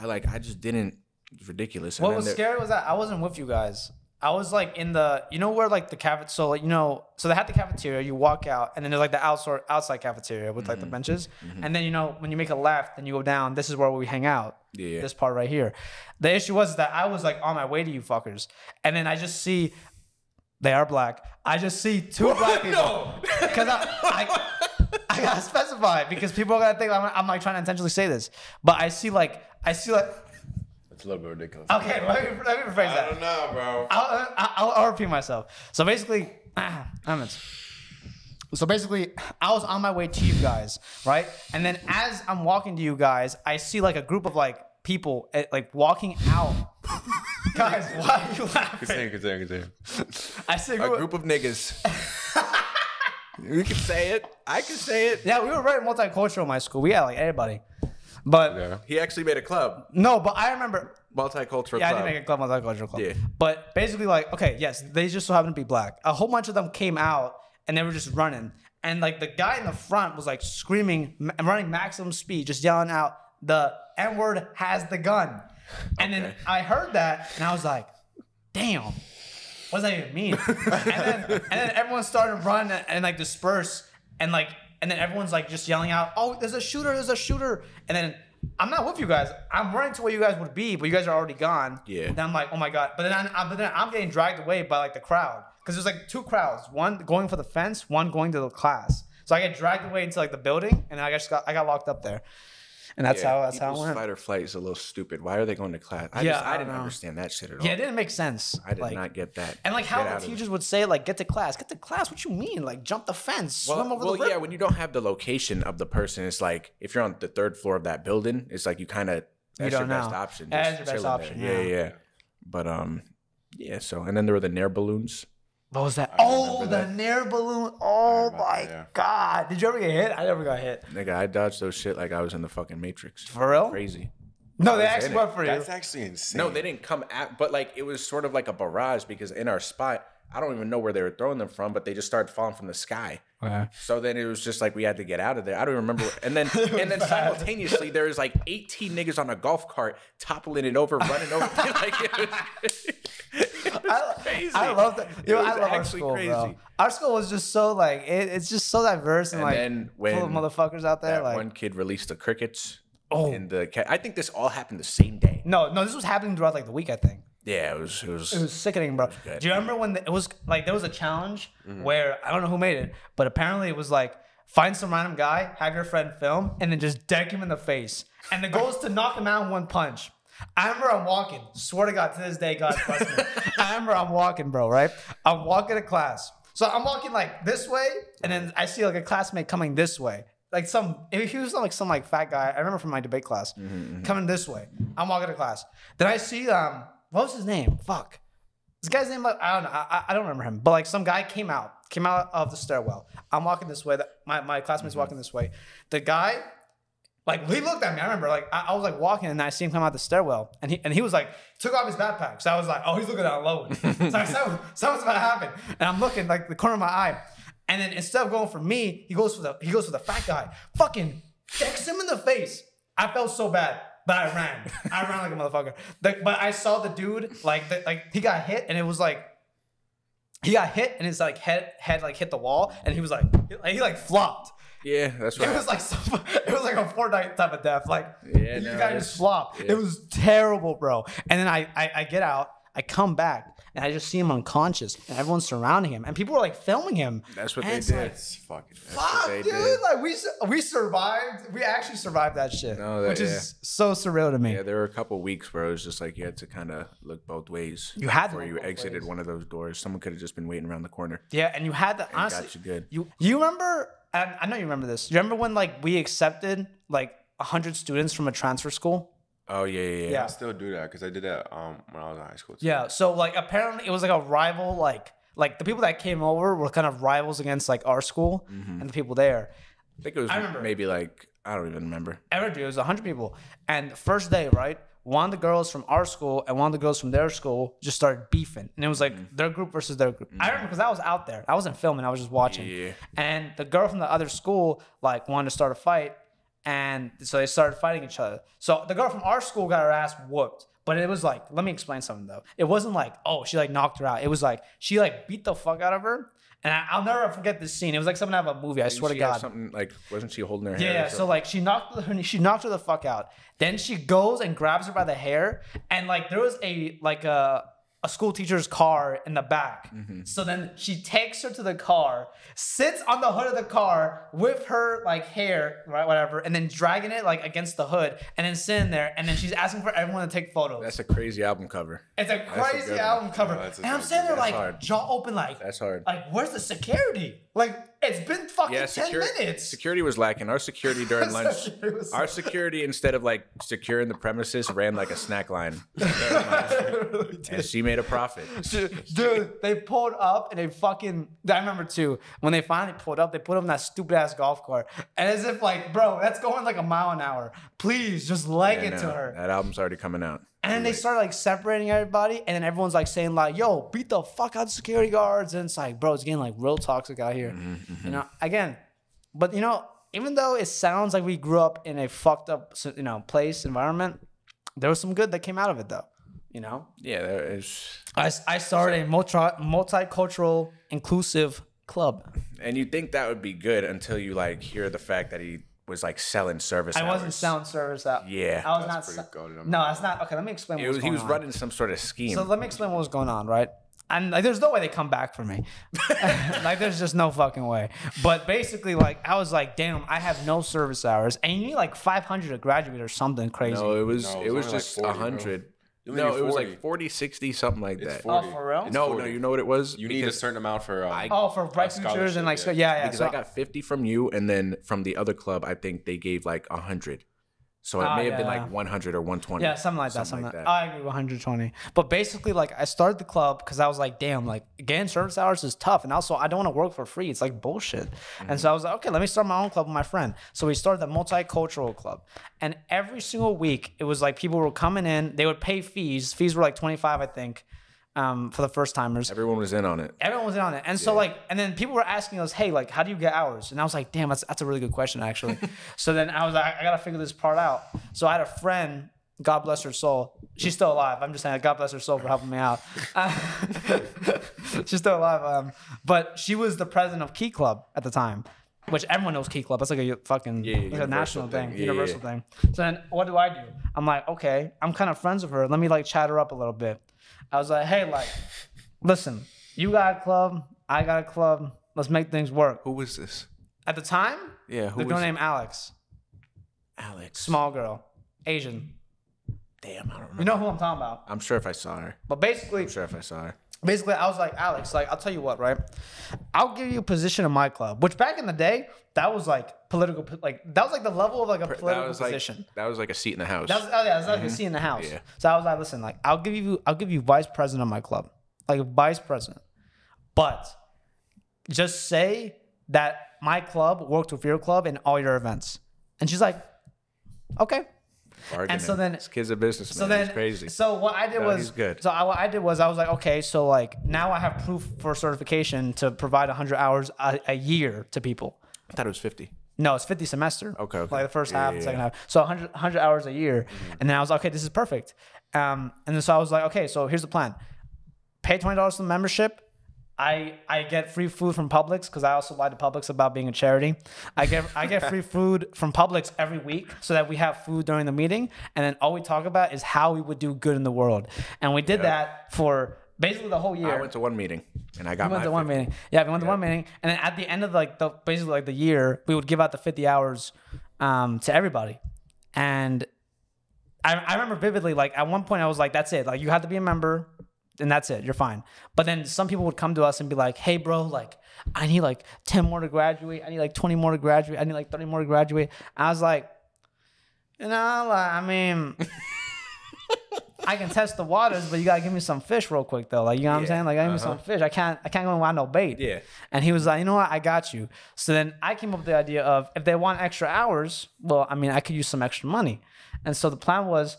I like I just didn't. It's ridiculous. And What was there- scary was that I wasn't with you guys. I was like in the, you know where like the cafet, so like, you know, so they had the cafeteria. You walk out, and then there's like the outside outside cafeteria with Mm-hmm. like the benches, and then you know when you make a left, then you go down. This is where we hang out. Yeah, yeah. This part right here. The issue was that I was like on my way to you fuckers, and then I just see they are black. I just see two black people because I, I I gotta specify because people are gonna think I'm, I'm like trying to intentionally say this, but I see like I see like It's a little bit ridiculous. okay let me let me rephrase that. I don't know, bro. I'll, I'll, I'll repeat myself. So basically, [clears throat] ah, Emmett, So basically, I was on my way to you guys, right? And then as I'm walking to you guys, I see like a group of like people eh, like walking out. Guys, why are you laughing? Continue, continue, continue. I see a A group. group of niggas. [laughs] we can say it. I can say it. yeah, we were very multicultural in my school. We had like everybody, but Yeah. He actually made a club, no. But I remember multicultural Yeah, I club. didn't make a club multicultural club. Yeah. But basically, like, okay, yes, they just so happen to be black. A whole bunch of them came out and they were just running. And like the guy in the front was like screaming, ma- running maximum speed, just yelling out, the N word has the gun. And then I heard that and I was like, damn. What does that even mean? [laughs] and then and then everyone started running and, and like disperse and like and then everyone's like just yelling out, "Oh, there's a shooter! There's a shooter!" And then I'm not with you guys. I'm running to where you guys would be, but you guys are already gone. Yeah. Then I'm like, "Oh my god!" But then I, I- but then I'm getting dragged away by like the crowd because there's like two crowds, one going for the fence, one going to the class. So I get dragged away into like the building, and I just got I got locked up there, and that's Yeah, how that's how it went. fight or flight is a little stupid. Why are they going to class? I Yeah, just, I I, didn't know. understand that shit at all. Yeah, it didn't make sense. I did like, not get that. And like how Get the teachers would say, like, get to class, get to class. What you mean? Like, jump the fence, swim over well the river. yeah, when you don't have the location of the person, it's like if you're on the third floor of that building, it's like you kind of that's don't your best option. That just is your best option, yeah. Yeah, yeah. But um, yeah. So and then there were the Nair balloons. What was that? I Oh, the that. Nair balloon. Oh my that, yeah. god! Did you ever get hit? I never got hit. Nigga, I dodged those shit like I was in the fucking Matrix. For real? Crazy. No, they was actually in went for you. That's actually insane. No, they didn't come at, but like it was sort of like a barrage because in our spot, I don't even know where they were throwing them from, but they just started falling from the sky. Okay. So then it was just like we had to get out of there. I don't even remember. And then [laughs] and then bad. simultaneously there was like 18 niggas on a golf cart toppling it over, running over. [laughs] like it was, it was [laughs] [laughs] I. I love that. Yo, I was love our school, crazy. bro. Our school was just so like it, it's just so diverse and, And like then full of motherfuckers out there. Like one kid released the crickets. Oh. in the ca- I think this all happened the same day. no, no, this was happening throughout like the week. I think. Yeah, it was. It was. It was sickening, bro. good. Do you remember when the, it was like there was a challenge Mm-hmm. where I don't know who made it, but apparently it was like find some random guy, have your friend film, and then just deck him in the face. And the goal is to knock him out in one punch. I remember I'm walking. Swear to God, to this day, God bless me. [laughs] I remember I'm walking, bro. Right? I'm walking to class. So I'm walking like this way, and then I see like a classmate coming this way. Like some, he was like some like fat guy, I remember from my debate class, mm-hmm, mm-hmm. coming this way. I'm walking to class. Then I see um, what was his name? Fuck. This guy's name, like, I don't know. I, I- don't remember him. But like some guy came out, came out of the stairwell. I'm walking this way. The- My, my classmate's mm-hmm. walking this way. The guy, like he looked at me. I remember, like I, I was like walking and I see him come out the stairwell, and he and he was like took off his backpack. So I was like, oh, he's looking down low. [laughs] so I said, something's about to happen, and I'm looking like the corner of my eye, and then instead of going for me, he goes for the he goes for the fat guy. Fucking decks him in the face. I felt so bad. But I ran. I ran like a motherfucker. The- but I saw the dude like the, like he got hit and it was like he got hit and his like head head like hit the wall and he was like he like flopped. Yeah, that's right. It right. was like some, [laughs] it was like a Fortnite type of death. Like Yeah, you no, guys just flopped. yeah. It was terrible, bro. And then I, I I get out, I come back, and I just see him unconscious, and everyone's surrounding him, and people are like filming him. That's what And they it's did. like, It's fucking. Fuck, they dude! did. Like we we survived. We actually survived that shit, No, that- which is so surreal to me. Yeah, there were a couple weeks where it was just like you had to kind of look both ways. You had to before look you exited ways. one of those doors. Someone could have just been waiting around the corner. Yeah, and you had the honestly, got you good. You you remember? And I know you remember this. You remember when like we accepted like hundred students from a transfer school? Oh yeah, yeah, yeah. Yeah. I still do that because I did that um when I was in high school. Too. Yeah. So like apparently it was like a rival like like the people that came over were kind of rivals against like our school and the people there. I think it was I remember. maybe like I don't even remember. Every it was hundred people, and the first day, right? One of the girls from our school and one of the girls from their school just started beefing, and it was like mm-hmm. their group versus their group. I mm-hmm. remember because I was out there, I wasn't filming, I was just watching. Yeah. And the girl from the other school like wanted to start a fight, and so they started fighting each other. So the girl from our school got her ass whooped. But it was like, let me explain something though. It wasn't like, oh, she like knocked her out. It was like she like beat the fuck out of her. And I, I'll never forget this scene. It was like something out of a movie. I swear to She God. something like wasn't she holding her hair? Yeah, or. So something? like she knocked her, [laughs] she knocked her the fuck out. Then she goes and grabs her by the hair, and like there was a like a a school teacher's car in the back. Mm-hmm. So then she takes her to the car, sits on the hood of the car with her like hair, right, whatever, and then dragging it like against the hood, and then sitting there, and then she's asking for everyone to take photos. that's a crazy album cover. it's a a crazy good one. album cover, No, and I'm that's sitting there like hard. jaw open, like That's hard. like where's the security? Like It's been fucking Yeah, 10 security, minutes. security was lacking. Our security [laughs] during lunch, Security was our security instead of like securing the premises ran like a snack line. [laughs] lunch. and she made a profit. [laughs] Dude, they pulled up and they fucking. I remember too when they finally pulled up. They put up in that stupid ass golf cart, and as if like, bro, that's going like a mile an hour. Please just leg Yeah, it to her. That album's already coming out. And then they start like separating everybody, and then everyone's like saying like, "Yo, beat the fuck out of security guards," and it's like, bro, it's getting like real toxic out here. Mm-hmm, You know, again, but you know, even though it sounds like we grew up in a fucked up, you know, place environment, there was some good that came out of it though. You know, Yeah, there is. I, I started a multi multicultural, inclusive club. And you think that would be good until you like hear the fact that he was like selling service. I hours. wasn't selling service out. Yeah, I was that's not. Good, no, that's not okay. Let me explain. Was, was he was on. running some sort of scheme. So let me explain what was going on, right? And like, there's no way they come back for me. [laughs] [laughs] like, there's just no fucking way. But basically, like, I was like, damn, I have no service hours, and you need like 500 to graduate or something crazy. No, it was no, it, was, it was just like 100. No, need it was 40. like 40, 60, something like It's that. 40. Oh, for real? It's no, 40. no, you know what it was? You need a certain amount for. Um, I- oh, for bright futures and like, yeah. so, yeah, yeah. because so, I got 50 from you, and then from the other club, I think they gave like 100. So it Ah, may have yeah, been like 100 or 120. Yeah, something like that. Something, like like that. I agree, 120. But basically, like, I started the club because I was like, damn, like, getting service hours is tough. And also, I don't want to work for free. It's like bullshit. And so I was like, okay, let me start my own club with my friend. So we started the multicultural club. And every single week, it was like people were coming in, they would pay fees. Fees were like 25, I think, um, for the first timers Everyone was in on it. everyone was in on it. And so like, and then people were asking us, hey, like, how do you get hours? And I was like, damn, that's, that's a really good question, actually. [laughs] so then I was like, I gotta figure this part out. So I had a friend, God bless her soul. She's still alive. I'm just saying, God bless her soul for helping me out. Uh, [laughs] she's still alive. Um, but she was the president of Key Club at the time. Which everyone knows Key Club. That's like a fucking Yeah, yeah, like a national thing, thing. Yeah, universal thing. So then what do I do? I'm like, okay, I'm kind of friends with her. Let me like chat her up a little bit. I was like, hey, like, listen, you got a club, I got a club. Let's make things work. Who was this? At the time, Yeah, who the girl named Alex, Alex? small girl, Asian. Damn, I don't remember. You know who I'm talking about. I'm sure if I saw her. But basically, I'm sure if I saw her. Basically, I was like, Alex, like, I'll tell you what, right? I'll give you a position in my club, which back in the day, that was like political, like that was like the level of like a political that was like position. that was like a seat in the house. That was, oh yeah, that's like a mm-hmm. seat in the house. Yeah. So I was like, listen, like I'll give you, I'll give you vice president of my club, like a vice president, but just say that my club worked with your club in all your events. And she's like, okay. Bargaining. so then- this kid's a businessman. So then, he's crazy. So what I did No, was good. So I, what I did was I was like, okay, so like now I have proof for certification to provide 100 hours a, a year to people. I thought it was 50. No, it's 50 semester. Okay, okay. Like the first half, yeah, the second yeah. half. So 100, 100 hours a year. And then I was like, okay, this is perfect. Um, and then so I was like, okay, so here's the plan. Pay $20 for the membership. I I get free food from Publix because I also lie to Publix about being a charity. I get I get free [laughs] food from Publix every week so that we have food during the meeting, and then all we talk about is how we would do good in the world. And we did that for basically the whole year. I went to one meeting and I got We went to one meeting. Yeah, we went to one meeting, and then at the end of like the basically like the year, we would give out the fifty hours um, to everybody. And I, I remember vividly, like at one point, I was like, "That's it. Like you have to be a member, and that's it. You're fine." But then some people would come to us and be like, "Hey, bro, like I need like ten more to graduate. I need like twenty more to graduate. I need like thirty more to graduate." I was like, you know, like, I mean. [laughs] I can test the waters, but you gotta give me some fish real quick though. Like you know what I'm saying? Like i give me uh-huh. some fish. I can't I can't go and wind no bait. Yeah. And he was like, you know what? I got you. So then I came up with the idea of if they want extra hours, well, I mean, I could use some extra money. And so the plan was,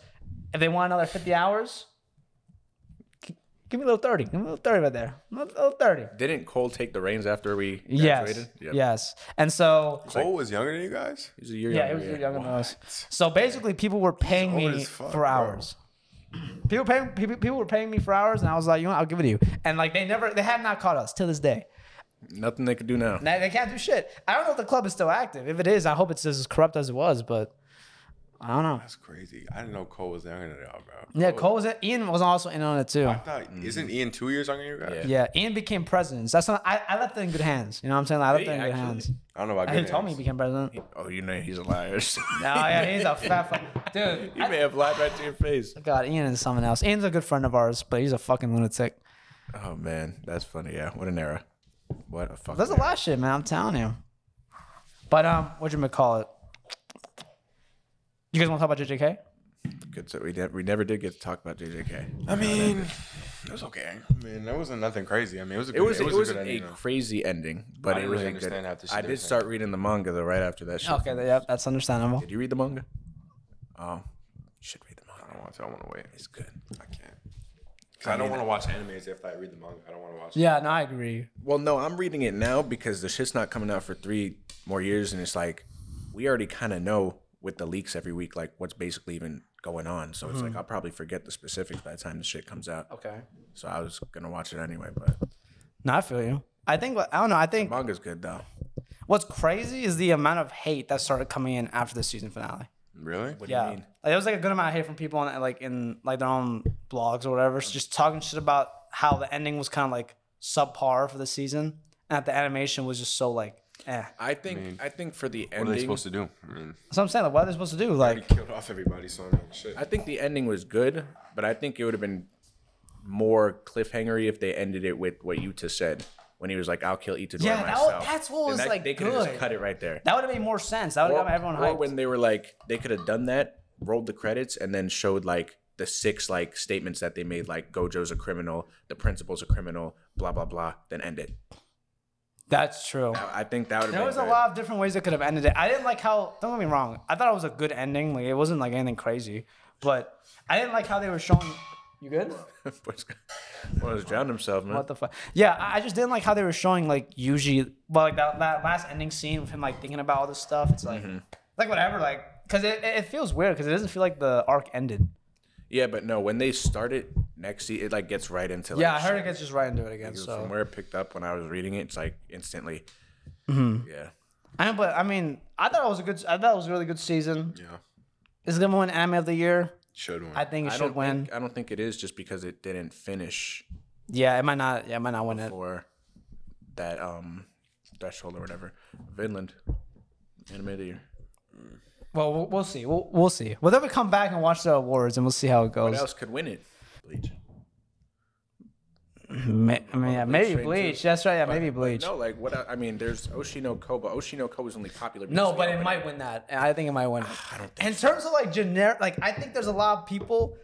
if they want another 50 hours, give me a little 30. Give me a little 30 right there. A little, little 30. Didn't Cole take the reins after we Yes. graduated? Yep. Yes. And so Cole was younger than you guys. He's a year yeah, it younger. was younger than us. So basically, people were paying me fuck, for bro. hours. People paying people, people were paying me for hours, and I was like, you know, what? I'll give it to you. And like they never, they have not caught us till this day. Nothing they could do now. They, they can't do shit. I don't know if the club is still active. If it is, I hope it's as corrupt as it was. But I don't know. That's crazy. I didn't know Cole was younger than y'all, bro. Yeah, Cole was it. Ian was also in on it too. I thought isn't Ian two years younger than you guys? Yeah. Yeah, Ian became president. That's not. I, I left it in good hands. You know what I'm saying? I left Did it in he good hands. I don't know about He good told me he became president. Oh, you know he's a liar. [laughs] No, yeah, he's a fat fuck. Dude, [laughs] you may have lied right to your face. God, Ian is someone else. Ian's a good friend of ours, but he's a fucking lunatic. Oh man, that's funny. Yeah, what an era. What a fuck. That's a lot of shit, man. I'm telling you. But um, what you gonna call it? You guys want to talk about JJK? Good. So we, ne- we never did get to talk about JJK. I mean, it was okay. I mean, that wasn't nothing crazy. I mean, it was a It good, was it, was, a a, good ending, though. crazy ending, but I it didn't was really a good. understand half the shit I did were saying. start reading the manga though right after that shit. Okay, th- yep, that's understandable. Did you read the manga? Oh, you should read the manga. I don't want to. I want to wait. It's good. I can't. Cause I don't want to watch animes if I read the manga. I don't want to watch. Yeah, no, I agree. Well, no, I'm reading it now because the shit's not coming out for three more years, and it's like we already kind of know with the leaks every week, like what's basically even going on. So it's like mm-hmm. I'll probably forget the specifics by the time the shit comes out. Okay. So I was gonna watch it anyway, but No, I feel you. I think what I don't know. I think manga's good though. what's crazy is the amount of hate that started coming in after the season finale. Really? What do Yeah, you mean? like, there was like a good amount of hate from people on like in like their own blogs or whatever, so just talking shit about how the ending was kind of like subpar for the season, and that the animation was just so like, eh. I think I, think for the ending, What are they supposed to do? I mean, So I'm saying, like, what are they supposed to do? he Like, killed off everybody. So I mean, shit. I think the ending was good, but I think it would have been more cliffhangery if they ended it with what Yuta said when he was like, "I'll kill Itadori Yeah, that myself." was- that's what was, Then like, they could have just cut it right there. that would have made more sense. That would have got everyone hyped. or when they were like, they could have done that, rolled the credits, and then showed like the six like statements that they made, like Gojo's a criminal, the principal's a criminal, blah blah blah. Then end it. That's true. I think that would have There been. was a lot of different ways it could have ended it. I didn't like how. Don't get me wrong. I thought it was a good ending. Like it wasn't like anything crazy, but I didn't like how they were showing. You good? well, he's drowned himself, man. What the fuck? Yeah, I I just didn't like how they were showing like Yuji. Well, like that, that last ending scene with him like thinking about all this stuff. It's like, Mm-hmm. like whatever. Like, cause it, it feels weird because it doesn't feel like the arc ended. Yeah, but no, when they start it next, se- it like gets right into. Like, Yeah, I heard it gets just right into it again. From So where it picked up when I was reading it, it's like instantly. Mm-hmm. Yeah. I know, but I mean, I thought it was a good. I thought it was a really good season. yeah, Is it gonna win anime of the year? should win. I think it I should don't win. think I don't think it is just because it didn't finish Yeah, it might not. Yeah, it might not win it. for that um threshold or whatever. Vinland, anime of the year. Well, we'll, we'll see. We'll, we'll see. Well, then we come back and watch the awards, and we'll see how it goes. What goes. else could win it? Bleach. Ma- I mean, yeah, maybe Bleach. That's right. Yeah, maybe But Bleach. No, like what? I I mean, there's Oshino Koba. Oshino Koba is only popular. No, because but they it open might win that. I think it might win. Ah, I don't think In terms of like generic, like I think there's a lot of people.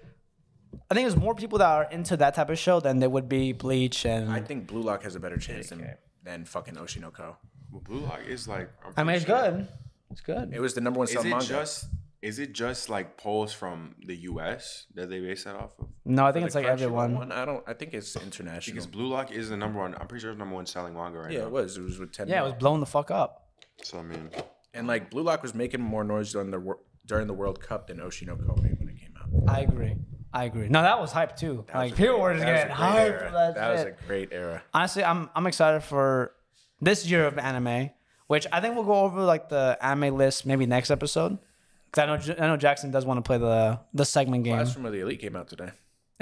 I think there's more people that are into that type of show than there would be Bleach and. I think Blue Lock has a better chance than, than fucking Oshinoko. Well, Blue Lock is like. I'm I mean, it's sure- good. It's good. It was the number one Is it manga. just? Is it just like polls from the U.S. that they base that off of? No, I think it's like Crunchyroll everyone. One, I don't. I think it's international. Because Blue Lock is the number one. I'm pretty sure it's number one selling manga right yeah, now. it was. It was with ten. Yeah, it was blowing the fuck up. So I mean, And like Blue Lock was making more noise during the wor- during the World Cup than Oshinoko made when it came out. I agree. I agree. No, that was hype too. That like was a people great- were just that was a getting great hyped era. that, That was a great era. Honestly, I'm I'm excited for this year of anime, which I think we'll go over like the anime list maybe next episode. Cause I know I know Jaxson does want to play the the segment game. Classroom of the Elite came out today.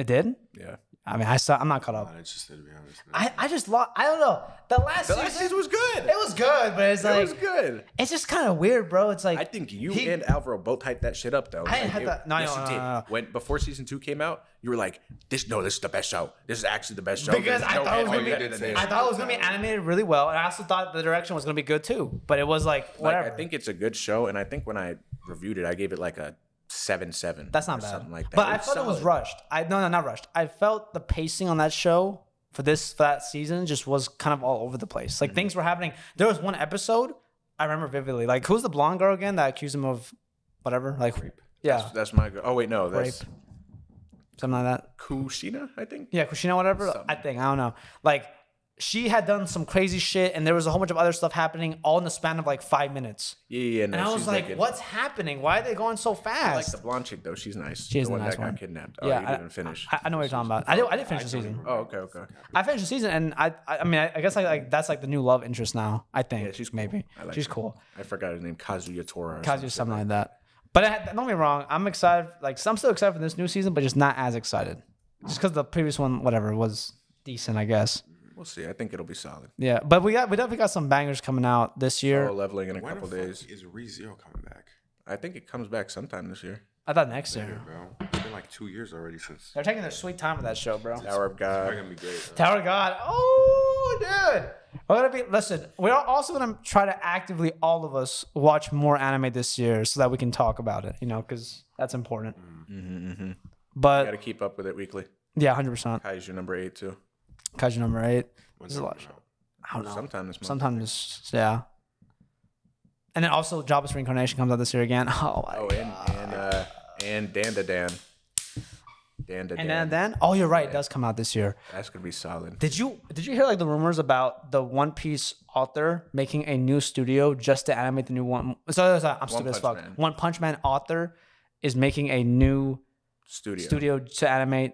It did. Yeah. I mean, I saw. I'm not caught up. not interested to be honest. I, I just lost. I don't know. The last The season, last season was good. it was good, but it's It like was good. it's just kind of weird, bro. It's like I think you He- and Alvaro both hyped that shit up though. I didn't Like, hype it- that- no, yes, no, you no, did. no, no. When before season two came out, you were like, "This no, this is the best show. This is actually the best show." because I no thought it was gonna be. better did than say this." I thought it was gonna be animated really well, and I also thought the direction was gonna be good too. But it was like Like, whatever. I think it's a good show, and I think when I reviewed it, I gave it like a seven seven. That's not bad. Something like that. But I felt it was rushed. I no no not rushed. I felt the pacing on that show for this for that season just was kind of all over the place. Mm-hmm. Like things were happening. There was one episode I remember vividly. Like who's the blonde girl again that accused him of whatever? Like creep. yeah, That's my. girl. Oh wait, no, that's rape, something like that. Kushida, I think. Yeah, Kushida, whatever. I think I don't know. Like she had done some crazy shit, and there was a whole bunch of other stuff happening all in the span of like five minutes. Yeah, yeah. No, And I was she's like. "What's happening? Why are they going so fast? I like the blonde chick though. She's nice. She is the one nice that one. got kidnapped. Oh, Yeah, you I- didn't finish. I, I know what you're talking about. I did. I did finish the season. oh, okay, okay. I finished the season, and I, I, I mean, I, I guess like, like that's like the new love interest now. I think. Yeah, she's cool. maybe. I like she's her. cool. I forgot his name. Kazuya Tora. Kazuya, something like like that. But I, don't get me wrong. I'm excited. Like, I'm still excited for this new season, but just not as excited. Just because the previous one, whatever, was decent, I guess. We'll see. I think it'll be solid. Yeah, but we got we definitely got some bangers coming out this year. Oh, leveling in a when couple the fuck days. is ReZero coming back, I think it comes back sometime this year. I thought next year. bro? It's been like two years already since. They're taking their sweet time with that show, bro. Tower of Probably God. gonna be great. though. Tower of God. Oh, dude. We're gonna be listen. We're also gonna try to actively, all of us, watch more anime this year so that we can talk about it. You know, because that's important. Mm-hmm, mm-hmm. But you gotta keep up with it weekly. yeah, hundred percent. Kaiju number eight too. Kaiju number eight. There's a lot. I don't know. Sometime this month. Sometimes, yeah. And then also, Jobless Reincarnation comes out this year again. [laughs] Oh, my Oh, and and uh, and Danda Dan. Danda Dan. and then, then, oh, you're right. It does come out this year. That's gonna be solid. Did you did you hear like the rumors about the One Piece author making a new studio just to animate the new one? So, I'm stupid as fuck. Man. One Punch Man author is making a new Studio. studio to animate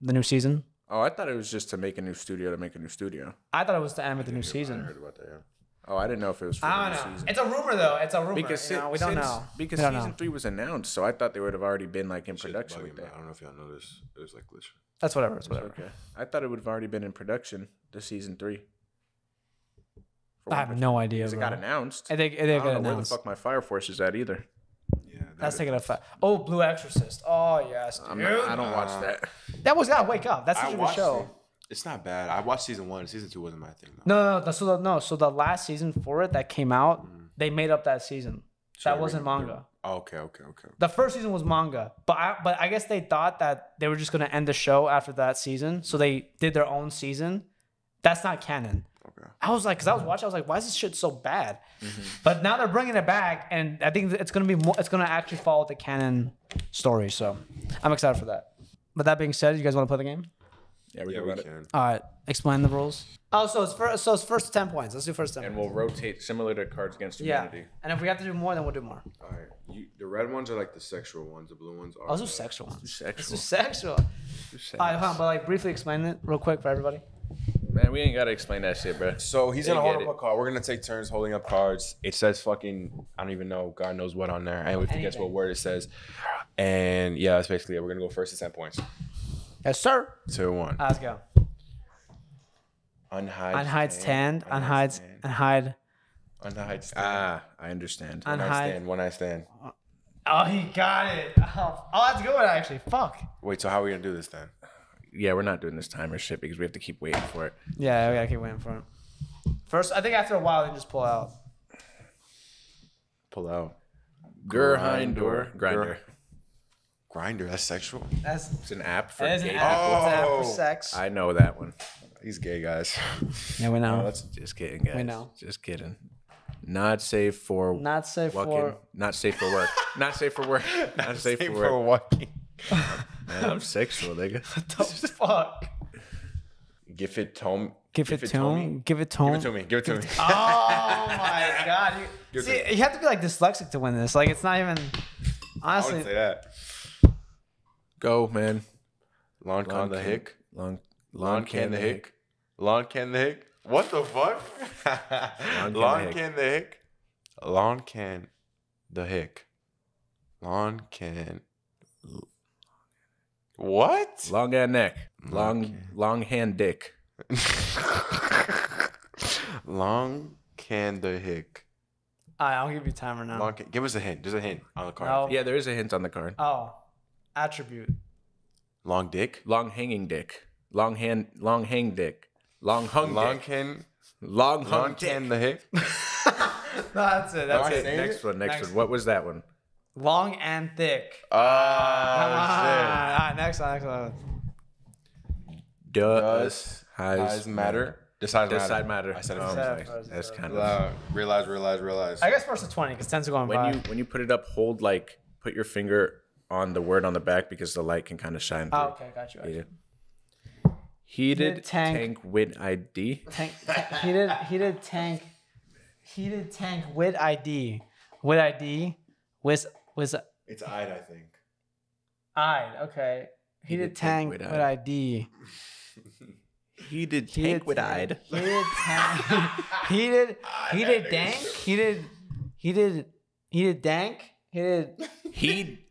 the new season. Oh, I thought it was just to make a new studio to make a new studio. I thought it was to animate the new I season. heard about that. Yeah. Oh, I didn't know if it was for I the don't new know. season. It's a rumor though. It's a rumor. because you si- know, we don't since- know. Because We don't season know. three was announced, so I thought they would have already been like in Shit's production bugging with me. that. I don't know if y'all know this. It was like glitch. That's whatever. It's whatever. Okay, I thought it would have already been in production. The season three. For I have no idea. Because it Bro. got announced. I think it I did don't get know where the announced. fuck my Fire Force is at either. Yeah. That's taking a fact. Oh, Blue Exorcist. Oh yes, dude. I'm not, I don't watch that. that was gotta wake up. That's I such a good watched show. it. It's not bad. I watched season one. Season two wasn't my thing though. No, no, no. So the, no, so the last season for it that came out, mm. they made up that season. So that wasn't gonna- manga. Oh, okay, okay, okay. The first season was manga, but I, but I guess they thought that they were just gonna end the show after that season, so they did their own season. That's not canon. Okay. I was like, cause I was watching, I was like, why is this shit so bad? Mm-hmm. But now they're bringing it back, and I think it's gonna be more. It's gonna actually follow the canon story. So I'm excited for that. But that being said, you guys want to play the game? Yeah, we Yeah, can we run it. can. All right, explain the rules. Oh, so it's first. So it's first ten points. Let's do first to ten. And points. we'll rotate similar to Cards Against Humanity. yeah, Humanity. and if we have to do more, then we'll do more. All right. You, the red ones are like the sexual ones. The blue ones are. Also the- sexual ones. Sexual. It's sexual. All right, hold on, but like briefly explain it real quick for everybody. Man, we ain't gotta explain that shit, bro. So he's They gonna hold get up it. a card. We're gonna take turns holding up cards. It says fucking I don't even know. God knows what on there, and we have to guess what Anything. word it says. And yeah, that's basically it. We're gonna go first to ten points. Yes, sir. Two one. All right, let's go. Unhide. Unhide stand. Unhide. Unhide. Unhide stand. Ah, I understand. One night unhide. stand. One night stand. Oh, he got it. Oh, [laughs] oh, that's a good one actually. Fuck. Wait. So how are we gonna do this then? Yeah, we're not doing this timer shit because we have to keep waiting for it. Yeah, we gotta keep waiting for it. First, I think after a while they just pull out. Pull out. Gerhindor Grindr. Grindr. That's sexual. That's It's an app for that is an gay app, people. it's an app for Oh. sex. I know that one. These gay guys. yeah, we know. Oh, that's just kidding, guys. know. Just kidding. Not safe for Not safe walking. for. Not safe for work. not safe for work. [laughs] Not safe for work. walking. [laughs] Man, I'm sexual, nigga. What the fuck. Give it tome. Give it to me. Give it to Give it to me. Give it to me. Oh my god! You, see, you have to be like dyslexic to win this. Like, it's not even. Honestly, wouldn't say that. Go, man. Long con the hick. Long, Long can the hick. Long can the hick. What the fuck? can the Long hick. can the hick. Long can the hick. Long can. What? Long and neck. Long, long hand dick. [laughs] Long can the hick. Alright, I'll give you timer now. Long can, give us a hint. There's a hint on the card. No. Yeah, there is a hint on the card. Oh, attribute. Long dick. Long hanging dick. Long hand. Long hang dick. Long hung Long dick. can. Long hung Long dick. can the hick. No, [laughs] that's it. That's Alright, it. Okay, next one. Next, one. What was that one? Long and thick. Ah, All right, next one. Next one. Does Does has Size matter. Does size Does matter? side matter? I said it Oh, first. Said sorry. it first, That's kind of Uh, realize, realize, realize. I guess first to twenty because tens are going when by. you when you put it up. Hold like put your finger on the word on the back because the light can kind of shine through. Oh, okay, got you. Got you. Yeah. Heated Heated tank. tank. with ID. Tank, tank, heated, heated tank, heated tank with ID, with ID, with with It's I'd, I think. I. Okay, heated, Heated tank, tank with with ID. Heated Heated tank with ID. Heated tank. heated heated dank. Heated heated heated dank. Heated. He [laughs]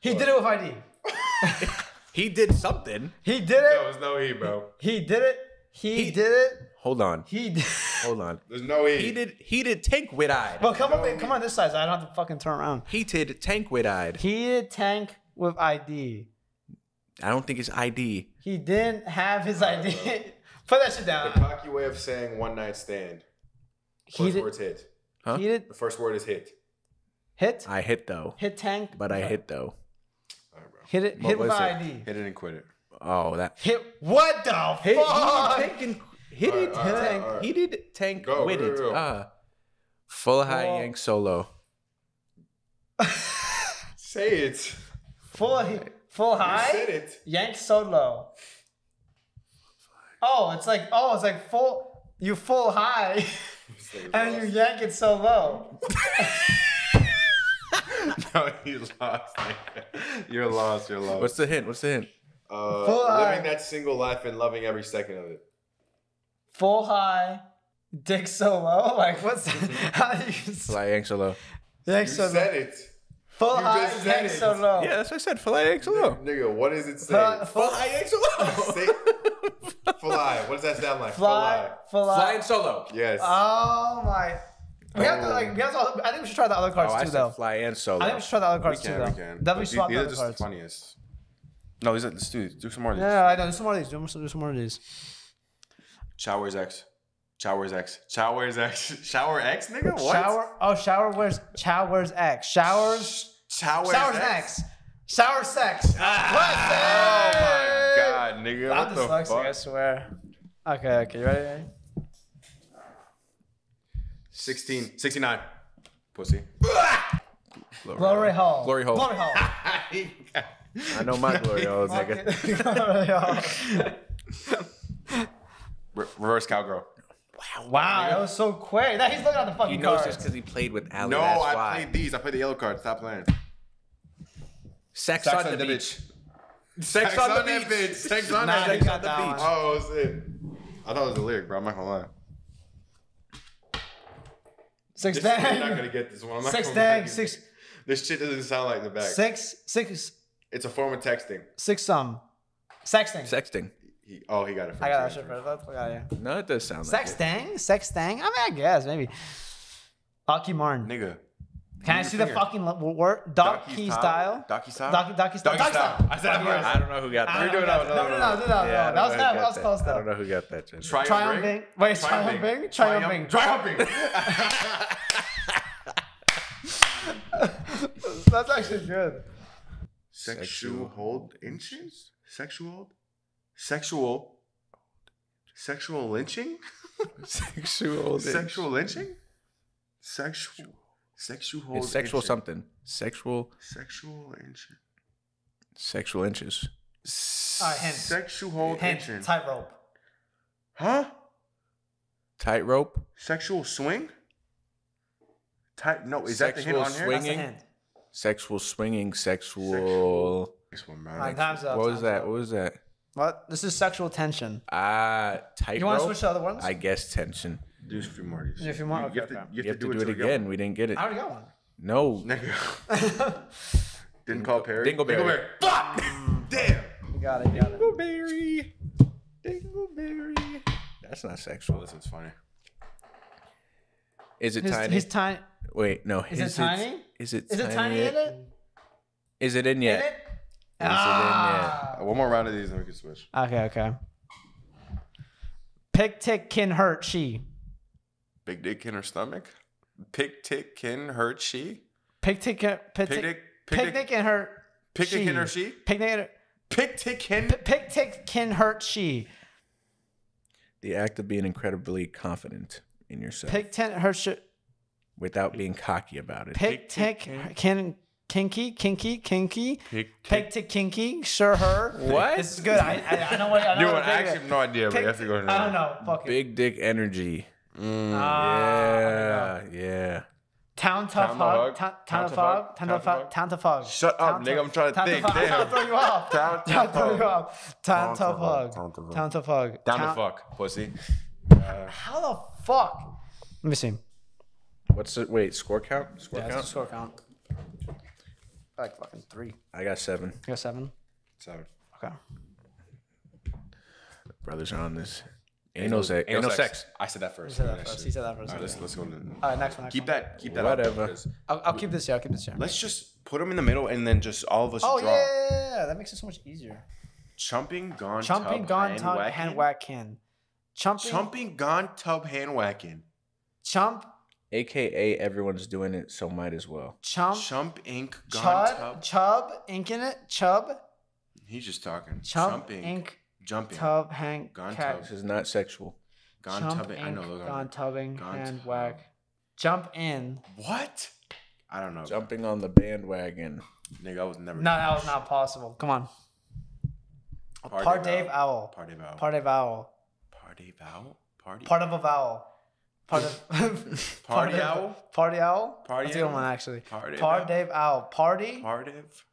He did it with ID. [laughs] he did something. He did it. was no E, bro. He did it. He, He- did it. Hold on. He did. Hold on. [laughs] There's no E. He did tank with ID. Well, come on, come on this side. So I don't have to fucking turn around. Heated tank with ID. Heated tank with ID. I don't think it's ID. He didn't have his ID. [laughs] Put that shit down. The cocky way of saying one night stand. First Heated, word's hit. Huh? heated, The first word is hit. hit, I hit though, hit tank, but I hit though. All right, bro. hit it, What hit with it? ID. Hit it and quit it. Oh, that Hit what the fuck? tank hit Alright, alright, tank, alright. heated tank Go, with go, it. go, go. Ah, full high Well- yank solo. [laughs] Say it. Full, full You high. said it. Yank so low. Oh, it's like oh, it's like full. You full high, [laughs] [laughs] and you yank it so low. no, you lost. You're lost. You're lost. What's the hint? What's the hint? uh, Full living high. that single life and loving every second of it. Full high, dick so low. [laughs] Like what's [laughs] how do you Full high yank solo. yank You so low? said it. Full you high, just said yank it. so low. Yeah, that's what I said. Full high yank solo. Nigga, what does it say? Full, full, Full high yank solo. Say, fly. What does that sound like? fly, fly. high. Flying solo. Yes. Oh my. We have to like. We have to. I think we should try the other Oh, cards I too, said though. fly and solo. I think we should try the other we cards can, too, we though. can. Definitely But swap these the are other just cards. the funniest. No, these are, let's do, do some more of these. Yeah, I know. Do some more of these. Do some, do some more of these. Showers X. Showers X. Showers X. [laughs] Shower X, nigga? What? Shower. Oh, shower. Where's showers? X. Showers. Showers, Showers X. X. Shower sex. What? [laughs] Ah, oh my god, nigga. I'm what the dyslexic. I swear. Okay. Okay. You ready? ready? 16. 69. Pussy. [laughs] Glory hole. Glory hole. Glory hole. I know my glory hole, nigga. Glory hole. Re- reverse cowgirl. Wow, that was so quick. That he's looking at the fucking He knows cards. this because he played with Ali. No, that's I why. played these. I played the yellow card. Stop playing. Sex, Sex on the beach. Sex, Sex on the that beach. Sex on Nah, that he bitch. got that one. Oh, was it? I thought it was a lyric, bro. I'm not gonna lie. Six This, you're not gonna get this one. I'm not Six gonna dang. Six. This shit doesn't sound like the back. Six. Six. It's a form of texting. Six. Some. Sexting. Sexting. He, oh, he got it. I got that shit first. Let's look at it. No, it does sound like it. Sexting. Sexting. I mean, I guess maybe. Aki Martin. Nigga. Can I your see the fucking l- word? Donkey style. Donkey style. Donkey, donkey style. Donkey Donkey style. style. I said it first. I don't know who got that. I don't know that. No, no, no, no, no, Yeah, no. That was who that. That was close I don't know who got that. Jen. Triumphing. Wait, triumphing. Triumphing. Triumphing. [laughs] That's actually good. Sexual hold inches? Sexual? Sexual? Sexual lynching? Sexual. Sexual lynching? Sexual. Sexual It's sexual inching. something. Sexual. Sexual inching. Sexual inches. Alright, hint. Sexual hold Hint. inching. Tightrope. Huh? Tightrope. Sexual swing? Tight. No, is that the hint Sexual on here? That's Swinging? Sexual swinging. Sexual. Sexual. This one, man. Alright, time's up. What was that? up. What was that? What? This is sexual tension. Ah, tightrope. You want to switch to other ones? I guess tension. Do a few more these. Do a few more? You, Okay, you have to, okay. you You have to do, it till we get again. We didn't get it. I already got one. No. Nigga. [laughs] Didn't call Perry. Dingleberry. Fuck! [laughs] Damn! You got it. You got it. Dingleberry. Dingleberry. That's not sexual. This is funny. Is it His, tiny? his tiny. Wait, no. Is it tiny? Is it Is it tiny in it? Is it in In yet? it? Is it in Ah. One more round of these and we can switch. Okay. Okay. Pick tick can hurt she. Big dick in her stomach. Pick tick can hurt she. Pick tick can pick Picnic. tick Picnic. picnic can hurt. Picnic she. in her she. Picnic. can- Pick tick can. p- Pick tick can hurt she. The act of being incredibly confident in yourself Pick tick hurt she. without being cocky about it. Pick tick can kinky kinky kinky. Pick Pick tick kinky. Sure her. What? This is good. I I, I know what I know. Dude, what I to actually have no idea, but you have to go ahead. I don't know. Fuck it. Big dick energy. Ah, Yeah, yeah. Town tough Town to hog. hog? Town Town town to to fog. fog? Town Town to to fog. fog? Town to fog. Shut up, Town nigga, I'm trying to town think, fog. I'm trying to throw you off. [laughs] Town to Town to throw fog. Town Town to to fog. fog. Town to fog. Town to. Down the fuck, pussy. How the fuck? Let me see. What's it? Wait, score count? Score Yeah, count? a score count. Like fucking three. I got seven. You got seven. Seven. Okay. Brothers are on this. Anal sex. Anal Anal sex. sex. I said that first. He said that That first. shit. He said that first. All right, let's let's go. To, All right, next one. Next keep one. that. Keep that. up, Whatever. because I'll, I'll keep this here. I'll keep this here. Let's just put them in the middle and then just all of us Oh draw. yeah, yeah, yeah, that makes it so much easier. Chumping, gone, Jumping, tub, gone, hand tongue, whacking. hand whacking. Chumping. Chumping, gone, tub, hand whacking. Chump. AKA everyone's doing it, so might as well. Chump. Chump, ink, gone, Chud. tub. Chub. Ink in it. Chub. He's just talking. Chump. Chumping, Ink. jumping, Tub. Hang. Gone cat- tub. This is not sexual. gone, Chump, tubbing. I know those. Gone tubbing. Gone hand tub. whack. Jump in. What? I don't know. Jumping on the bandwagon. Nigga, I was never. No, that was not possible. Come on. Party Part Dave vowel. owl. Party vowel. Part of vowel. Party vowel. Party. Part of a vowel. Part of [laughs] Party owl? Party owl. Party That's a good one actually. Party owl? Dave owl. Party. Party.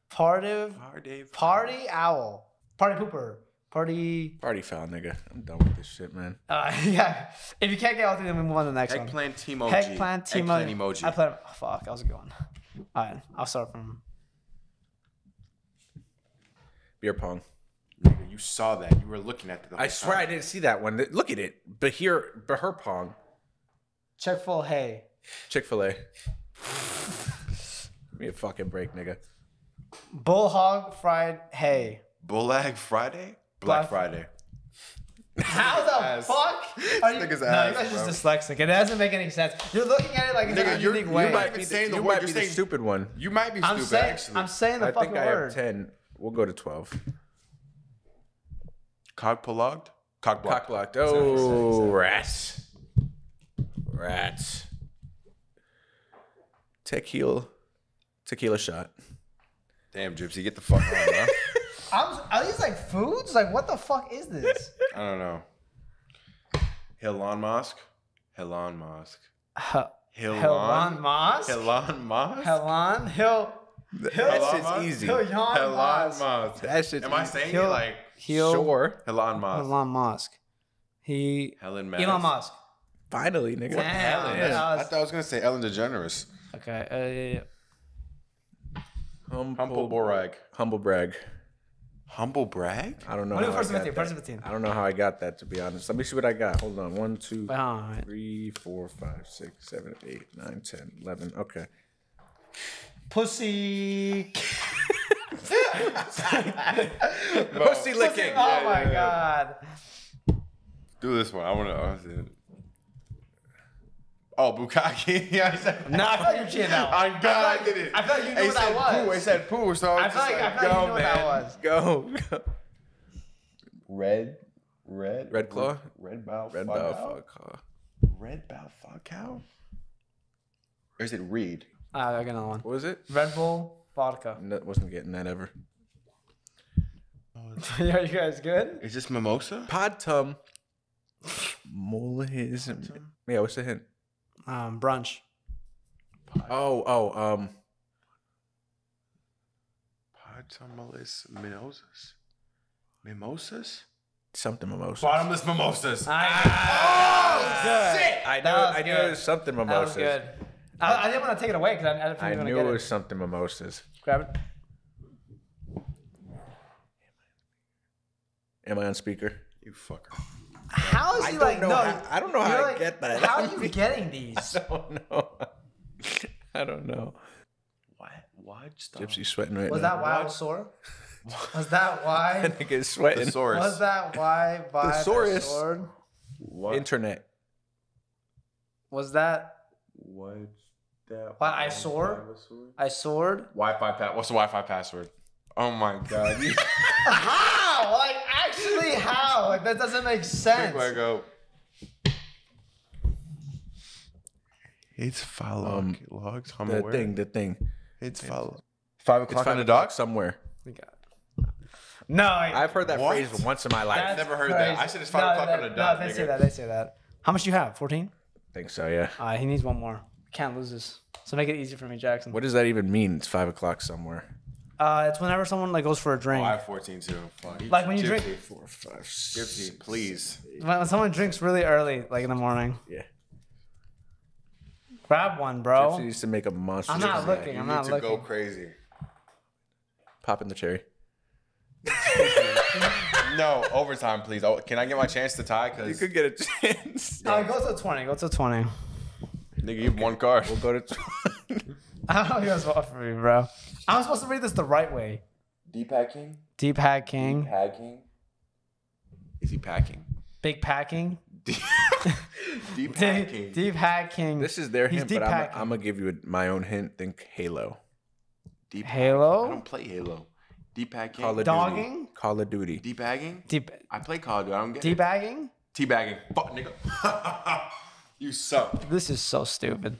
Part of Party. party owl. Party pooper. Party. Party foul, nigga. I'm done with this shit, man. Uh, [laughs] yeah. If you can't get all three, then we move on to the next one. Eggplant emoji. Eggplant team Eggplant emoji. I played. Oh, fuck, that was a good one. All right, I'll start from. Beer pong. Nigga, you saw that. You were looking at the. I swear I didn't see that one. Look at it. Bahir, Bahir pong. Check full hay. Chick fil A. Give me a fucking break, nigga. Bull hog fried hay. Bullag Friday. Black Black- Friday. How the Ass. fuck? Are you, nigga's no, ass, you guys bro. just dyslexic. It doesn't make any sense. You're looking at it like it's Nigga, a you're- unique you way. might be saying the you word. might You're be saying- stupid one. You might be I'm stupid. saying. actually. I'm saying the fucking one. I fucking think I word. have ten. We'll go to twelve. Cock pologged. Cock blocked. Cock blocked. Oh, rats. Rats. Tequila. Tequila shot. Damn, Jipzy, get the fuck on, bro. [laughs] I'm, are these like foods? Like what the fuck is this? I don't know. Elon Musk. Elon Musk. Hel- Elon. Elon Musk. Elon Musk. Elon Hill. That Elon shit's Musk? easy. Elon Elon Musk. Musk. That shit's Am I easy. saying He'll- it like He'll. Sure. Elon Musk? Elon Musk. He. Helen Elon Musk. Finally, nigga. Damn, Hell yeah. I was- thought I was gonna say Ellen DeGeneres. Okay. Uh, yeah, yeah. Humble, Humble brag. Humble brag. Humble brag. I don't know. What how first I got fifteen? First that. and fifteen. I don't know how I got that to be honest. Let me see what I got. Hold on. One, two, Wait, hold on, wait. three, four, five, six, seven, eight, nine, ten, eleven. Okay. Pussy. [laughs] Pussy licking. Oh my god. Do this one. I want to. Oh, Bukaki. [laughs] yeah, I said. No, I thought you're cheating now. I'm God, I did like- it. I thought you knew He what that said was. Poo. He said poo. So I, I was feel just like, I like, feel like you go, knew what that was. Go. Red, red, Red claw? red bow, Red bow out? fuck. huh? red bow, fuck cow. Or is it Reed? Ah, I got another one. What was it? Red Bull vodka. No, wasn't getting that ever. [laughs] Are you guys good? Is this mimosa? Pod tum. Moles. Yeah, what's the hint? Um, brunch. Oh, oh, um, Potamolis mimosas. Mimosas? something mimosa. Bottomless mimosas. Ah, good. shit! I knew, That was I knew good. it was something That mimosas. was good. I, I didn't want to take it away because I, I didn't think I you were knew gonna it get was it. something mimosas. Grab it. Am I on speaker? You fucker. How is I he don't like? know no, how- I don't know how you're I get that. How are [laughs] you getting [laughs] these? I don't know. [laughs] I don't know. What? What? Stop. Jipzy's sweating right now? Was now. that why I was sore? Was that why? I think it's sweating. Thesaurus. Was that why? By Thesaurus. the sword? What? Internet. Was that What's that? why I soar? I soared. Wi-Fi pa- What's the Wi-Fi password? Oh my god. How? Like actually, how? Like that doesn't make sense. Quick Lego. It's follow Um, logs. I'm The aware. thing, the thing. It's follow. Five It's o'clock five on the o'clock dock. somewhere. We got. No, like, I've heard that What? phrase once in my life. that's never heard that. I said it's five No, o'clock on the dot, No, they say that. They say that. How much do you have? Fourteen. I think so, yeah. Uh, he needs one more. Can't lose this. So make it easy for me, Jaxson. What does that even mean? It's five o'clock somewhere. Uh, it's whenever someone like goes for a drink. Oh, I have 14 too. Fuck. Like when you drink- Jipzy, Four, five, Jipzy, please. when, when someone drinks really early, like in the morning. Yeah. Grab one, bro. Jipzy needs to make a monster. I'm not Jipzy. looking. You I'm need not to looking. go crazy. Pop in the cherry. [laughs] No, overtime, please. Oh, can I get my chance to tie? Cause you could get a chance. Uh, go to twenty. Go to twenty. nigga, you have one card. We'll go to. Tw- [laughs] [laughs] [laughs] I don't know if you guys want for me, bro. I'm supposed to read this the right way. Deep packing. Deep Hat King, Packing. Is he packing? Big Packing, [laughs] Deep Hat Deep, King. deep Hat King. This is their He's hint, but I'm, hacking. I'm gonna give you a, my own hint. Think Halo. Deep Halo? I don't play Halo. Deep Hat King. Call of Dogging? Duty. Call of Duty. Deep bagging? deep I play Call of Duty. I don't get deep bagging. Teabagging. Fuck, nigga. [laughs] you suck. This is so stupid.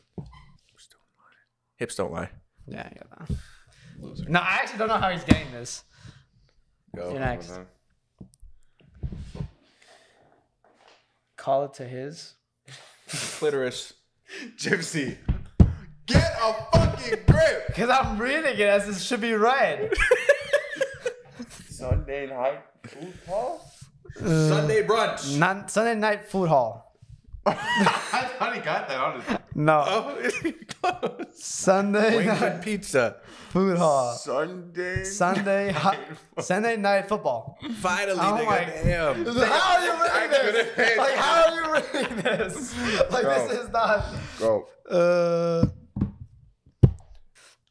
Hips don't lie. Yeah, yeah. Loser. No, I actually don't know how he's getting this. Go. You're next. Call it to his. Clitoris. [laughs] Jipzy. Get a fucking grip. [laughs] Because I'm reading it as it should be right. [laughs] Sunday night food hall? Uh, Sunday brunch. Not Sunday night food hall. I thought he got that on his No. [laughs] Oh, [laughs] Sunday Wings night and pizza. food hall. Sunday. Sunday hi- Sunday night football. Finally, Oh nigga. my- Damn. How are you reading this? [laughs] Like how are you reading this? Like Bro. this is not. Go. Uh.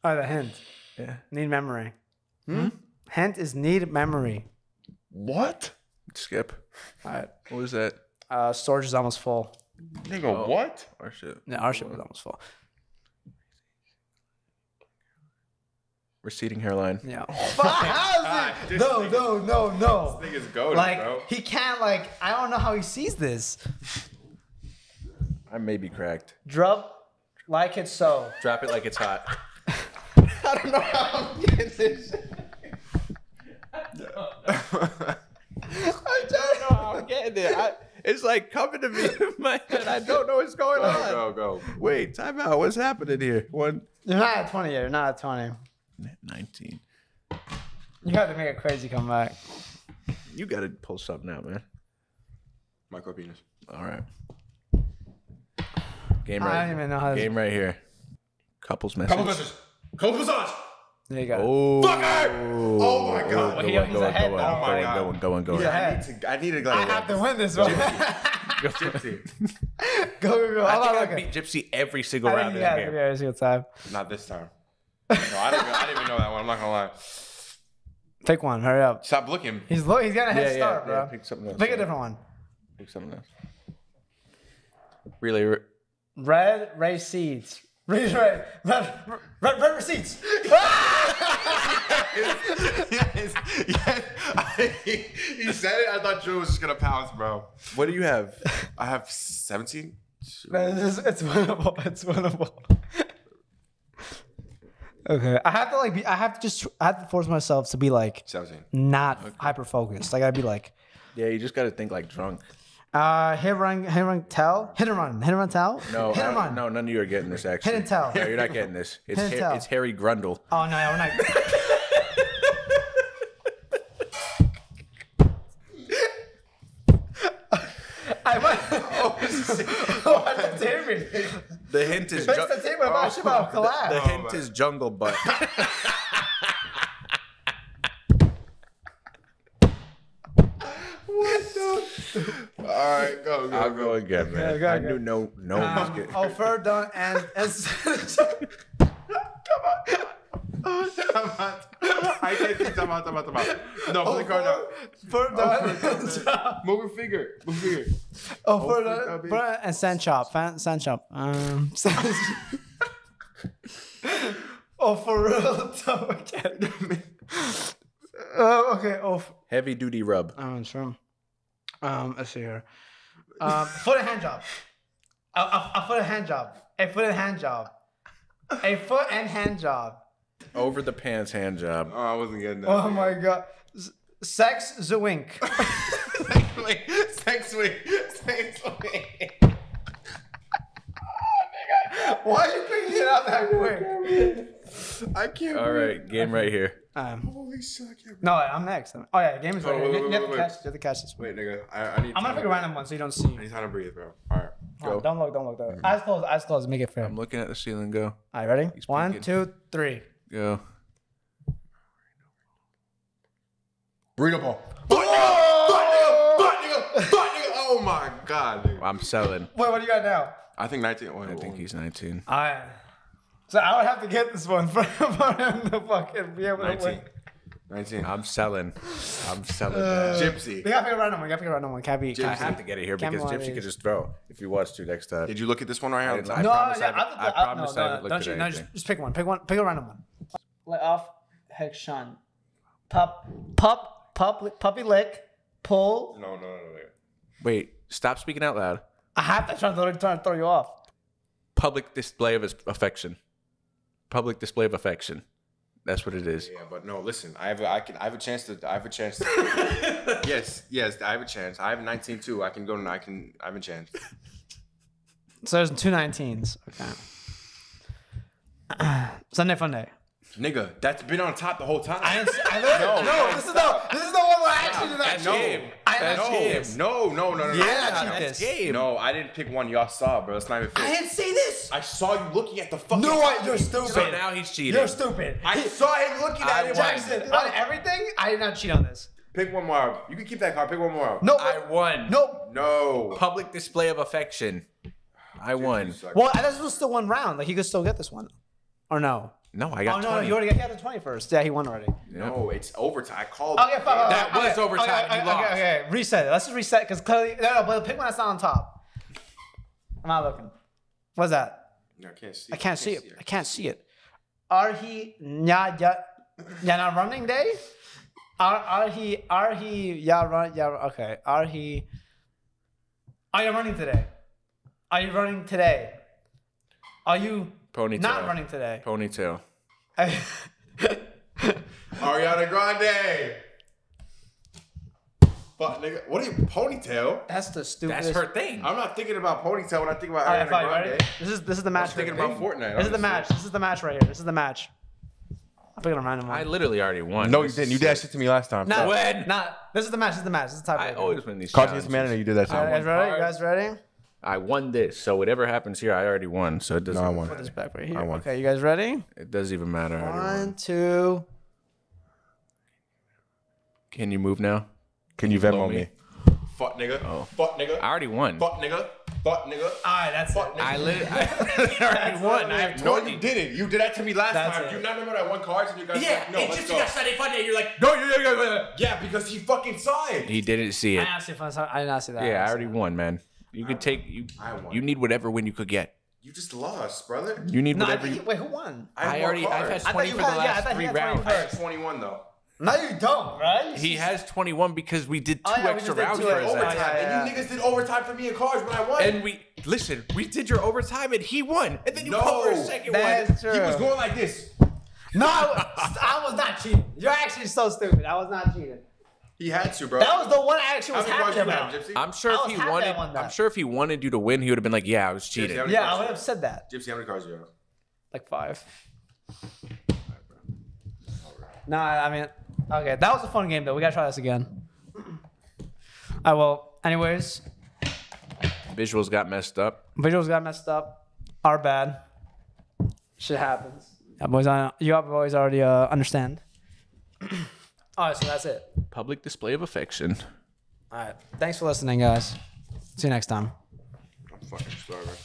All right, the hint. Yeah. Need memory. Hmm? Hint is need memory. What? Skip. All right. What was that? Uh, storage is almost full. Nigga, oh, what? Or shit. Yeah, our shit was almost full. Receding hairline. Yeah. [laughs] How is it? [laughs] Ah, no, no, no, no. This nigga's goaded, Like bro. he can't. Like I don't know how he sees this. I may be cracked. Drop like it's so. Drop it like it's hot. [laughs] I don't know how I'm getting this. I don't know how I'm getting it. I, it's like coming to me in [laughs] my head. I don't know what's going on. Go, go, go. Wait, time out. What's happening here? One, You're not at 20 yet. You're not at 20. 19. You have to make a crazy comeback. You got to pull something out, man. Micro penis. All right. Game I right. don't even know how. This, Game right here. Couples message. Couple massage. There you go. Oh. Oh my god. Well, he- Go on, he's go on, ahead go now. on, Oh go my on, God. go on, go on, He's ahead. I need to. I need to I have to win this one. [laughs] Jipzy. [laughs] go, go, go. I I'm think I looking. beat Jipzy every single I round think of this game. every single time. Not this time. No, I didn't, even, I didn't even know that one. I'm not gonna lie. Pick one. Hurry up. Stop looking. He's look. He's got a head Yeah, yeah, start, yeah. bro. Pick something else. Pick a different one. Pick something else. Really, re- Red race seeds. Red, red, red, red, red receipts. yes, yes. I, [laughs] he said it. I thought Drew was just gonna pounce, bro. what do you have? I have 17. Man, it's, it's winnable. It's winnable. okay, I have to like be. I have to just. I have to force myself to be like 17. not hyper focused. Like I'd be like, Yeah, you just got to think like drunk. Uh, hit run, hit run, tell, hit and run, hit and run, tell. No, hit and run. no, none of you are getting this. Actually, and tell. No, you're not getting this. It's Hit and Har- tell. it's Harry Grundle. Oh no, we're not. [laughs] I went. Oh, what's the Terry? The hint is. Fix ju- the table. I'm actually the collapse. hint is jungle butt. [laughs] [laughs] All right, go, go, I'll go. go again, man. Okay, go, I go. knew no, no one was Um, getting. oh, fur done and [laughs] and. Come on. I can't think. Come on, come on, come on. No, put the card down. Fur done. Move your finger. Move your finger. Oh, fur fur done. done, fur- And sand chop. Fan, sand chop. Um. [laughs] sand- oh, for real. Tell again. Oh, okay. Oh. Heavy duty rub. Um, sure. Um, let's see here. Um, foot and hand job. A, a, a foot and hand job. A foot and hand job. A foot and hand job. Over the pants hand job. Oh, I wasn't getting that. Oh my god. S- Sex the wink. [laughs] Wait, sex week. Sex week. [laughs] Why are you picking it up that quick? [laughs] I can't. All right, game right here. Um, Holy shit, I can't. no, I'm next. Oh yeah, game is right. wait, here. wait, You have wait, to wait. catch. You have to catch this. Wait, nigga. I, I need. I'm gonna time pick a to- random one so you don't see. I need time to breathe, bro. All right. Oh, Go. don't look. Don't look. Though. Eyes closed. Eyes closed. Make it fair. I'm looking at the ceiling. Go. All right, ready? He's One, peeking. two, three. Go. Burrito ball. Butt nigga. Butt nigga. Butt nigga. Butt nigga. Oh my god, nigga. I'm selling. Wait, what do you got now? I think 19. Wait, I think he's 19. All right. So I would have to get this one [laughs] for, for him to fucking be able to win. 19. 19. I'm selling. I'm selling uh, that. Jipzy. We gotta pick a random one. We gotta pick a random one. Can't be. I have to get it here because one of Jipzy could just throw if he wants to next time. Did you look at this one right here? I on the didn't- No, promise I yeah, haven't- I, I I, promise no, I no, haven't looked don't at you? No, just, just pick one. Pick one. Pick a random one. Let off. Heck, Sean. Pup. Pup. Pup. Puppy lick. Pull. No, no, no, no. Wait, stop speaking out loud. I have to try to throw, try to throw you off. Public display of his affection. Public display of affection. That's what it is. Yeah, but no. Listen, I have, a, I can, I have a chance to, I have a chance. To, [laughs] yes, yes, I have a chance. I have 19 too. I can go. And I can. I have a chance. [laughs] So there's two 19s. Okay. [clears throat] Sunday fun day. Nigga, that's been on top the whole time. I, I [laughs] no, no, this is the this is the one I actually did that. That's No, game. I, That's no, game. no, no, no, no, no. Yeah, no, that's game. No, I didn't pick one y'all saw, bro. It's not even fair. I didn't see this. I saw you looking at the fucking. No, I, you're stupid. So now he's cheating. You're stupid. I saw him looking at it. Jaxson, on everything, I did not cheat on this. Pick one more. You can keep that card. Pick one more. out. No, I won. nope. No. Public display of affection. I won. Well, this was still one round. Like he could still get this one, or no? No, I Oh got no, no, 20. you already got he had the twenty first. Yeah, he won already. No, it's overtime. I called. Okay, fine. fine, That fine. was Okay, overtime, Okay, okay, lost. okay, okay. Reset it. Let's just reset because clearly, no, no, but the pick one that's not on top. I'm not looking. What's that? No, I can't see. I can't see it. I can't see it. Are he ya ya ya not running day? Are are he are he ya run ya okay? Are he? Are you running today? Are you running today? Are you Ponytail. not running today? Ponytail. [laughs] Ariana Grande. But nigga, what are you ponytail? That's the stupidest. That's her thing. I'm not thinking about ponytail when I think about All right, Ariana fine, Grande. ready? This is this is the match. thinking right about here. Fortnite, This is the honestly. match. This is the match right here. This is the match. I'm picking a random one. I literally already won. No, you didn't. You is did that shit to me last time. Nah, When? nah. This is the match. This is the match. This is the I always win these Caught against challenges. Manor, you did that to All right, guys ready? You guys ready? I won this, so whatever happens here, I already won. So it doesn't. No, I won. Put this back right here. I won. Okay, you guys ready? It doesn't even matter. I already won. One, two. Can you move now? Can you blow Venmo me? me? Fuck nigga. Oh. Fuck nigga. I already won. Fuck nigga. Fuck nigga. All right, that's Fuck it. nigga. I, li- [laughs] I [laughs] already won. I have No, 20. you didn't. You did that to me last That's time. it. Do you not remember that one cards and you guys? Yeah, like, no, it let's just go. got Sunday fun day. You're like, no, yeah, yeah, yeah. Yeah, because he fucking saw it. He didn't see I it. did not see if I I did not see that. Yeah, I did already not see won, man. You could take you. I won. You need whatever win you could get. You just lost, brother. You need. No, I whatever. think you, you, wait, who won? I have more already. I've cards. had thought 20 you for the had- yeah, I last thought he three had 20 rounds. I have 21 though. No, you don't, right? He has 21 because we did oh, two Oh, yeah, we extra just did rounds two for extra his rounds. ass. yeah, yeah. And you niggas did overtime for me in cards when I won. And we listen. We did your overtime, and he won. And then you No, called for a second one. That's true. he was going like this. No, I, I was not cheating. You're actually so stupid. I was not cheating. He had to, bro. That was the one I actually How was many cards happy about. have, Jipzy? I'm sure if he wanted. I'm sure if he wanted you to win, he would have been like, "Yeah, I was cheating." how many Yeah, I would have said that. Jipzy, how many cars do you have? Like five. No, I mean, okay, that was a fun game though. We gotta try this again. [clears throat] I will. Anyways, Visuals got messed up. visuals got messed up. Our bad. Shit happens. Yeah, boys, I, you boys already uh, understand. [clears throat] All right, so that's it. Public display of affection. All right, thanks for listening, guys. See you next time. I'm fucking starving.